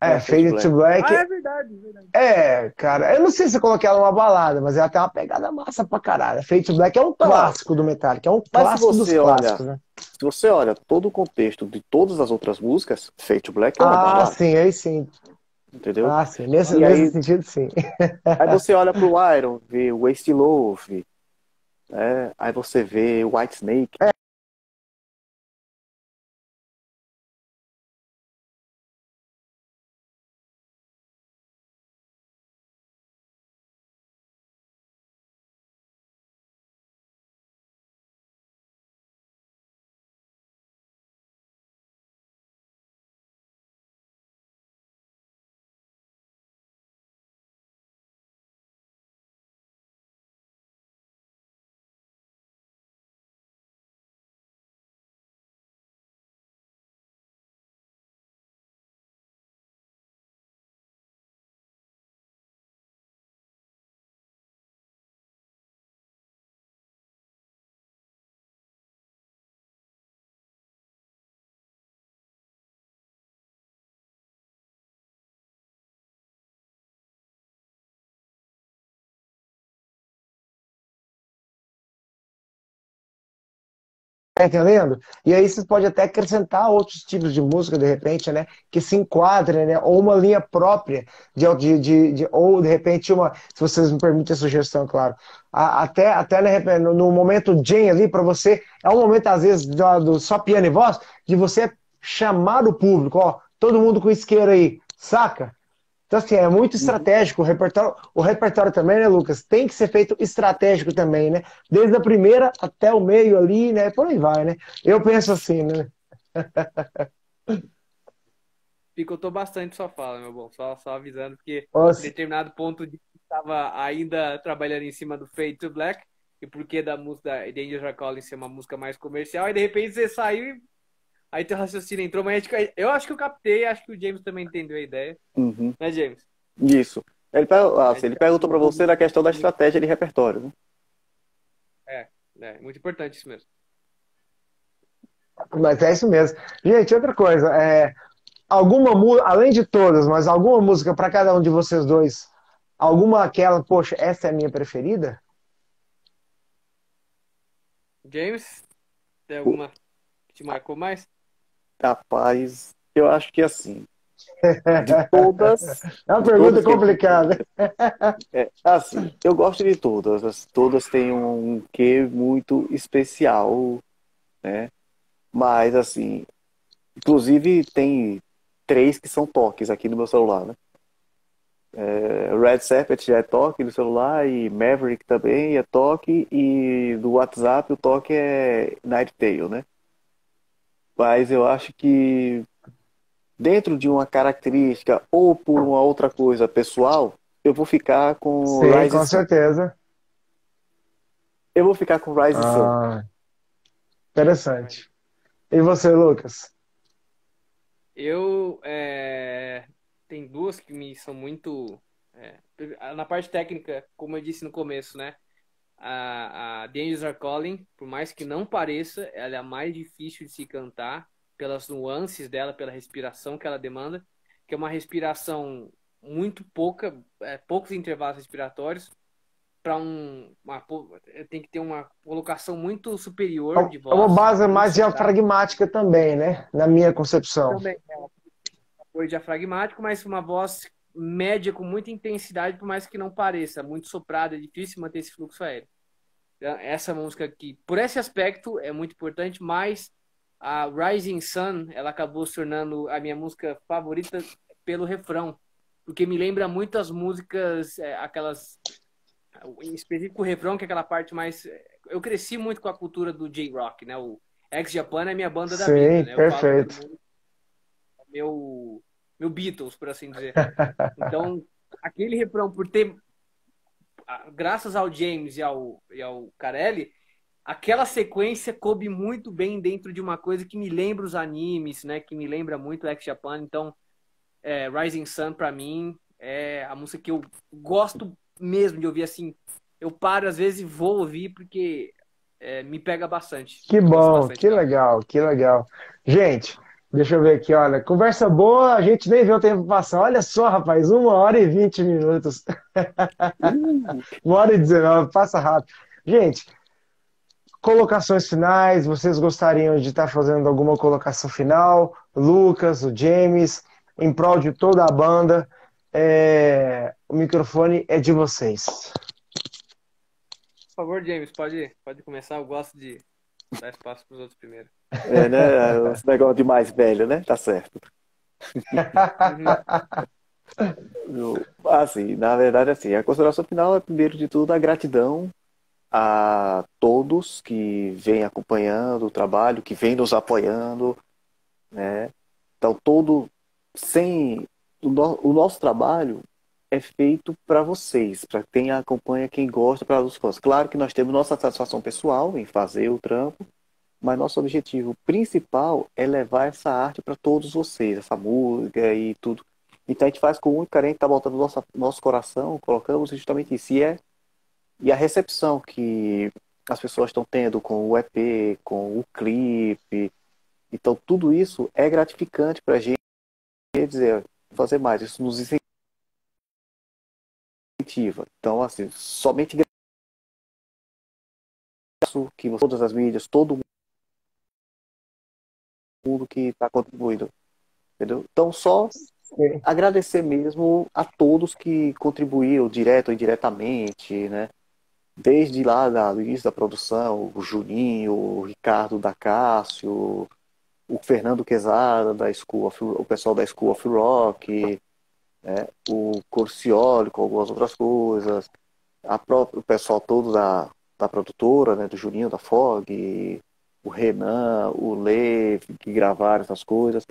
É, é Fade to Black. Ah, é verdade, verdade. É, cara, eu não sei se eu coloquei ela numa balada, mas ela tem uma pegada massa pra caralho. Fade to Black é um clássico do Metallica, é um clássico dos olha, clássicos, né? Se você olha todo o contexto de todas as outras músicas, Fade to Black é uma ah, balada. sim, aí sim. Entendeu? Ah, sim. Nesse, nesse aí, sentido, sim. aí você olha pro Iron, vê o Waste Love, né? aí você vê o White Snake. É. Tá entendendo? E aí você pode até acrescentar outros tipos de música, de repente, né? Que se enquadrem, né? Ou uma linha própria, de, de, de, de ou de repente uma, se vocês me permitem a sugestão, claro. até, até né, no, momento Jane ali, para você, é um momento, às vezes, do, do, só piano e voz, de você chamar o público, ó, todo mundo com isqueiro aí, saca? Então, assim, é muito estratégico. O repertório, o repertório também, né, Lucas? Tem que ser feito estratégico também, né? Desde a primeira até o meio ali, né? Por aí vai, né? Eu penso assim, né? Picotou bastante sua fala, meu bom. Só, só avisando, porque Nossa. em determinado ponto estava ainda trabalhando em cima do Fade to Black, e porque da música da Danger Calling ser uma música mais comercial, e de repente você saiu e Aí teu raciocínio entrou, mas eu acho que eu captei, acho que o James também entendeu a ideia. Uhum. Né, James? Isso. Ele, ah, ele perguntou para você da questão da estratégia de repertório, né? É, é, muito importante isso mesmo. Mas é isso mesmo. Gente, outra coisa, é, alguma música, além de todas, mas alguma música para cada um de vocês dois, alguma aquela, poxa, essa é a minha preferida? James, tem alguma que te marcou mais? Rapaz, eu acho que assim. De todas. É uma pergunta complicada. É, assim, eu gosto de todas. Todas têm um quê muito especial, né? Mas, assim, inclusive tem três que são toques aqui no meu celular, né? É, Red Serpent já é toque no celular e Maverick também é toque e do WhatsApp o toque é Night Tail, né? Mas eu acho que dentro de uma característica ou por uma outra coisa pessoal, eu vou ficar com Sim, Rise com certeza. Eu vou ficar com Rise ah, Interessante. E você, Lucas? Eu é... tem duas que me são muito é... na parte técnica, como eu disse no começo, né? A, a Dangers Are Calling, por mais que não pareça, ela é a mais difícil de se cantar pelas nuances dela, pela respiração que ela demanda, que é uma respiração muito pouca, é, poucos intervalos respiratórios para um uma, tem que ter uma colocação muito superior de voz. É uma base mais diafragmática também, né? Na minha concepção. Também é apoio diafragmático, mas uma voz média com muita intensidade, por mais que não pareça, muito soprada, é difícil manter esse fluxo aéreo. Então, essa música aqui, por esse aspecto, é muito importante, mas a Rising Sun, ela acabou se tornando a minha música favorita pelo refrão, porque me lembra muito as músicas, é, aquelas, em específico o refrão, que é aquela parte mais... Eu cresci muito com a cultura do J-Rock, né? O Ex-Japan é minha banda da Sim, vida, né? perfeito. meu meu Beatles, por assim dizer. Então, aquele refrão, por ter, graças ao James e ao, e ao Carelli, aquela sequência coube muito bem dentro de uma coisa que me lembra os animes, né? Que me lembra muito X Japan. Então, é, Rising Sun, para mim, é a música que eu gosto mesmo de ouvir, assim. Eu paro às vezes e vou ouvir porque é, me pega bastante. Que bom, bastante, que legal, que legal. Gente, Deixa eu ver aqui, olha. Conversa boa, a gente nem viu o tempo passar. Olha só, rapaz, uma hora e vinte minutos. uma hora e dezenove, passa rápido. Gente, colocações finais, vocês gostariam de estar fazendo alguma colocação final? Lucas, o James, em prol de toda a banda. é, o microfone é de vocês. Por favor, James, pode, pode começar. Eu gosto de dar espaço para os outros primeiro. É, né? Esse negócio de mais velho, né? Tá certo. assim, na verdade, assim, a consideração final é, primeiro de tudo, a gratidão a todos que vêm acompanhando o trabalho, que vêm nos apoiando, né? Então, todo, sem o, no, o nosso trabalho é feito para vocês, para quem acompanha, quem gosta, para os fãs. Claro que nós temos nossa satisfação pessoal em fazer o trampo, mas nosso objetivo principal é levar essa arte para todos vocês, essa música e tudo. Então a gente faz com muito carinho, está botando nosso, nosso coração, colocamos justamente isso. E, é, e a recepção que as pessoas estão tendo com o EP, com o clipe. Então tudo isso é gratificante para a gente dizer, fazer mais. Isso nos incentiva. Então, assim, somente que todas as mídias, todo mundo que está contribuindo. Entendeu? Então, só Sim. agradecer mesmo a todos que contribuíram, direto ou indiretamente, né? Desde lá da, do início da produção, o Juninho, o Ricardo da Cássio, o Fernando Quezada, da School of, o pessoal da School of Rock, né? o Corcioli com algumas outras coisas, a própria, o pessoal todo da, da produtora, né? do Juninho da Fog, o Renan, o Lev, que gravaram essas coisas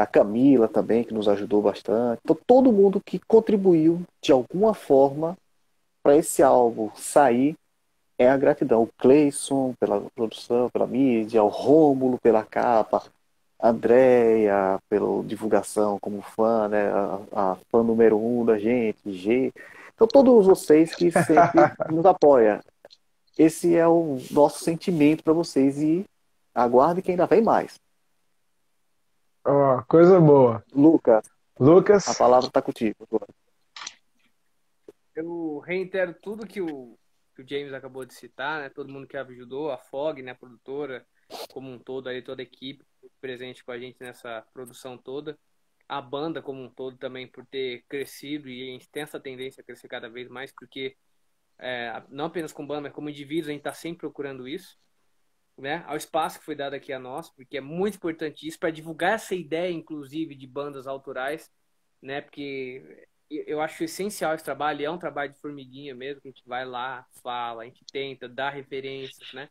a Camila também, que nos ajudou bastante. Então, todo mundo que contribuiu de alguma forma para esse álbum sair é a gratidão. O Cleison pela produção, pela mídia, o Rômulo pela capa, Andréia pela divulgação como fã, né? A, a, fã número um da gente, G. Então, todos vocês que sempre nos apoiam. Esse é o nosso sentimento para vocês e aguarde que ainda vem mais. Ó, coisa boa. Lucas, Lucas, a palavra está contigo. Eu reitero tudo que o, que o James acabou de citar, né? Todo mundo que ajudou, a Fog, né? A produtora, como um todo, aí, toda a equipe presente com a gente nessa produção toda. A banda como um todo também por ter crescido e a gente tem essa tendência a crescer cada vez mais, porque é, não apenas com banda, mas como indivíduos a gente está sempre procurando isso né, ao espaço que foi dado aqui a nós, porque é muito importante isso para divulgar essa ideia, inclusive, de bandas autorais, né, porque eu acho essencial esse trabalho, é um trabalho de formiguinha mesmo, que a gente vai lá, fala, a gente tenta, dá referências, né,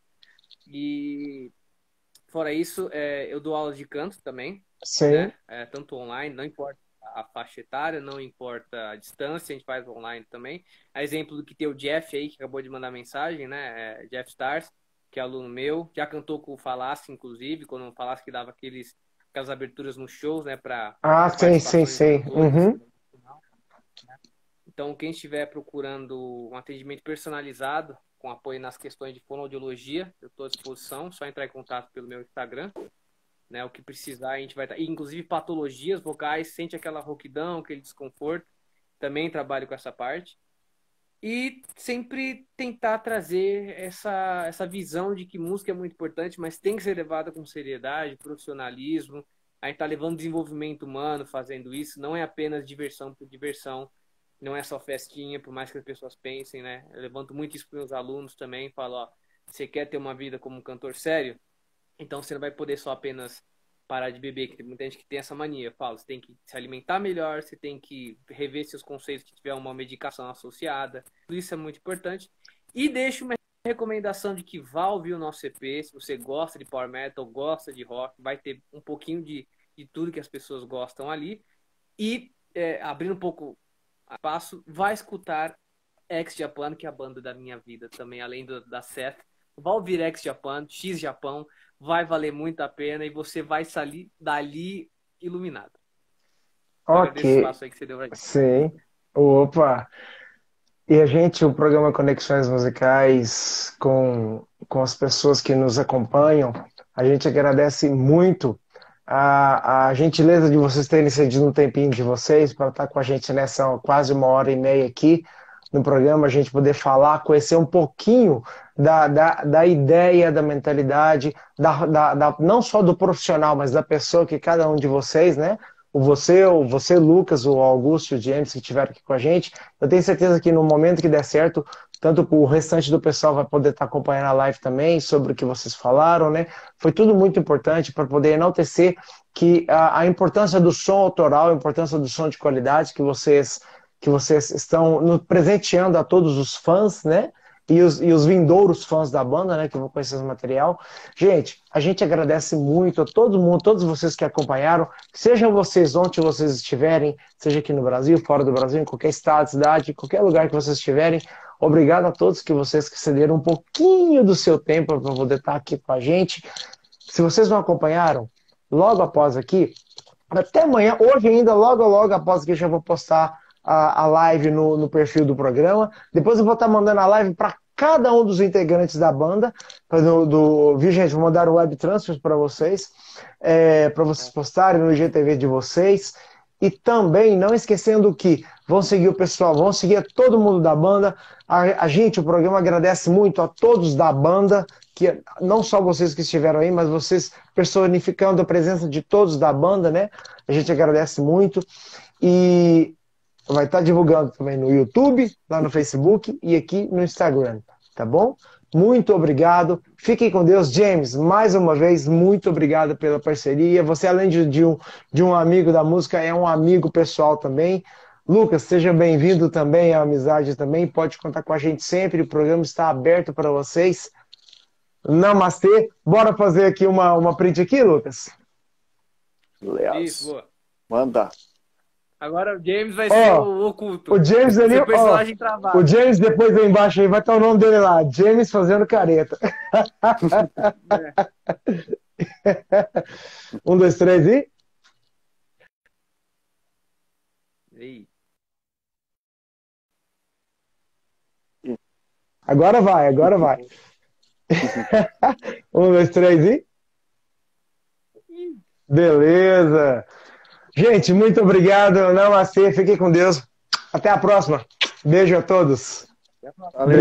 e fora isso, é, eu dou aula de canto também, Sim. Né, é, tanto online, não importa a faixa etária, não importa a distância, a gente faz online também. A exemplo do que tem o Jeff aí, que acabou de mandar mensagem, né, é, Jeff Stars, que é aluno meu, já cantou com o Falasque, inclusive, quando o Falasque dava aqueles, aquelas aberturas nos shows, né? Pra, ah, sim, sim, sim. Uhum. Então, quem estiver procurando um atendimento personalizado, com apoio nas questões de fonoaudiologia, eu estou à disposição, só entrar em contato pelo meu Instagram. Né, o que precisar, a gente vai estar. Tá, inclusive patologias vocais, sente aquela rouquidão, aquele desconforto. Também trabalho com essa parte e sempre tentar trazer essa, essa visão de que música é muito importante, mas tem que ser levada com seriedade, profissionalismo. A gente está levando desenvolvimento humano fazendo isso, não é apenas diversão por diversão, não é só festinha, por mais que as pessoas pensem, né? Eu levanto muito isso para meus alunos também, falo, ó, você quer ter uma vida como um cantor sério? Então você não vai poder só apenas parar de beber, que tem muita gente que tem essa mania. Fala, você tem que se alimentar melhor, você tem que rever seus conceitos se tiver uma medicação associada. Tudo isso é muito importante. E deixo uma recomendação de que vá ouvir o nosso EP, se você gosta de power metal, gosta de rock, vai ter um pouquinho de, de tudo que as pessoas gostam ali. E é, abrindo um pouco espaço, vai escutar Ex Japan, que é a banda da minha vida também, além do, da Seth. Vai ouvir Ex Japan, X Japão, vai valer muito a pena e você vai sair dali iluminado. Ok. Sim. Opa. E a gente, o programa Conexões Musicais, com, com as pessoas que nos acompanham, a gente agradece muito a, a gentileza de vocês terem cedido um tempinho de vocês para estar com a gente nessa quase uma hora e meia aqui no programa, a gente poder falar, conhecer um pouquinho da, da, da ideia, da mentalidade, da, da, da, não só do profissional, mas da pessoa que cada um de vocês, né? o você, o você, Lucas, o Augusto o James que estiveram aqui com a gente. Eu tenho certeza que no momento que der certo, tanto o restante do pessoal vai poder estar acompanhando a live também sobre o que vocês falaram, né? Foi tudo muito importante para poder enaltecer que a, a, importância do som autoral, a importância do som de qualidade que vocês que vocês estão presenteando a todos os fãs, né? E os, e os vindouros fãs da banda, né, que vão conhecer esse material. Gente, a gente agradece muito a todo mundo, todos vocês que acompanharam, sejam vocês onde vocês estiverem, seja aqui no Brasil, fora do Brasil, em qualquer estado, cidade, qualquer lugar que vocês estiverem. Obrigado a todos que vocês que cederam um pouquinho do seu tempo para poder estar aqui com a gente. Se vocês não acompanharam, logo após aqui, até amanhã, hoje ainda, logo, logo após aqui, eu já vou postar a, a live no, no, perfil do programa. Depois eu vou estar mandando a live para cada um dos integrantes da banda. Do, do, viu, gente? Vou mandar o web transfer para vocês, é, para vocês postarem no IGTV de vocês. E também, não esquecendo que vão seguir o pessoal, vão seguir todo mundo da banda. A, a, gente, o programa agradece muito a todos da banda, que não só vocês que estiveram aí, mas vocês personificando a presença de todos da banda, né? A gente agradece muito. E vai estar divulgando também no YouTube, lá no Facebook e aqui no Instagram, tá bom? Muito obrigado. Fiquem com Deus. James, mais uma vez, muito obrigado pela parceria. Você, além de, de, um, de um amigo da música, é um amigo pessoal também. Lucas, seja bem-vindo também à amizade também. Pode contar com a gente sempre. O programa está aberto para vocês. Namastê. Bora fazer aqui uma, uma print aqui, Lucas? Isso, boa. Manda. Agora o James vai ser o oculto. O James ali, personagem ó, O James depois aí embaixo aí vai estar o nome dele lá, James fazendo careta. É. um, dois, três e. Ei. Agora vai, agora vai. um, dois, três e. Beleza. Gente, muito obrigado. Namastê, fiquem com Deus. Até a próxima. Beijo a todos. Valeu.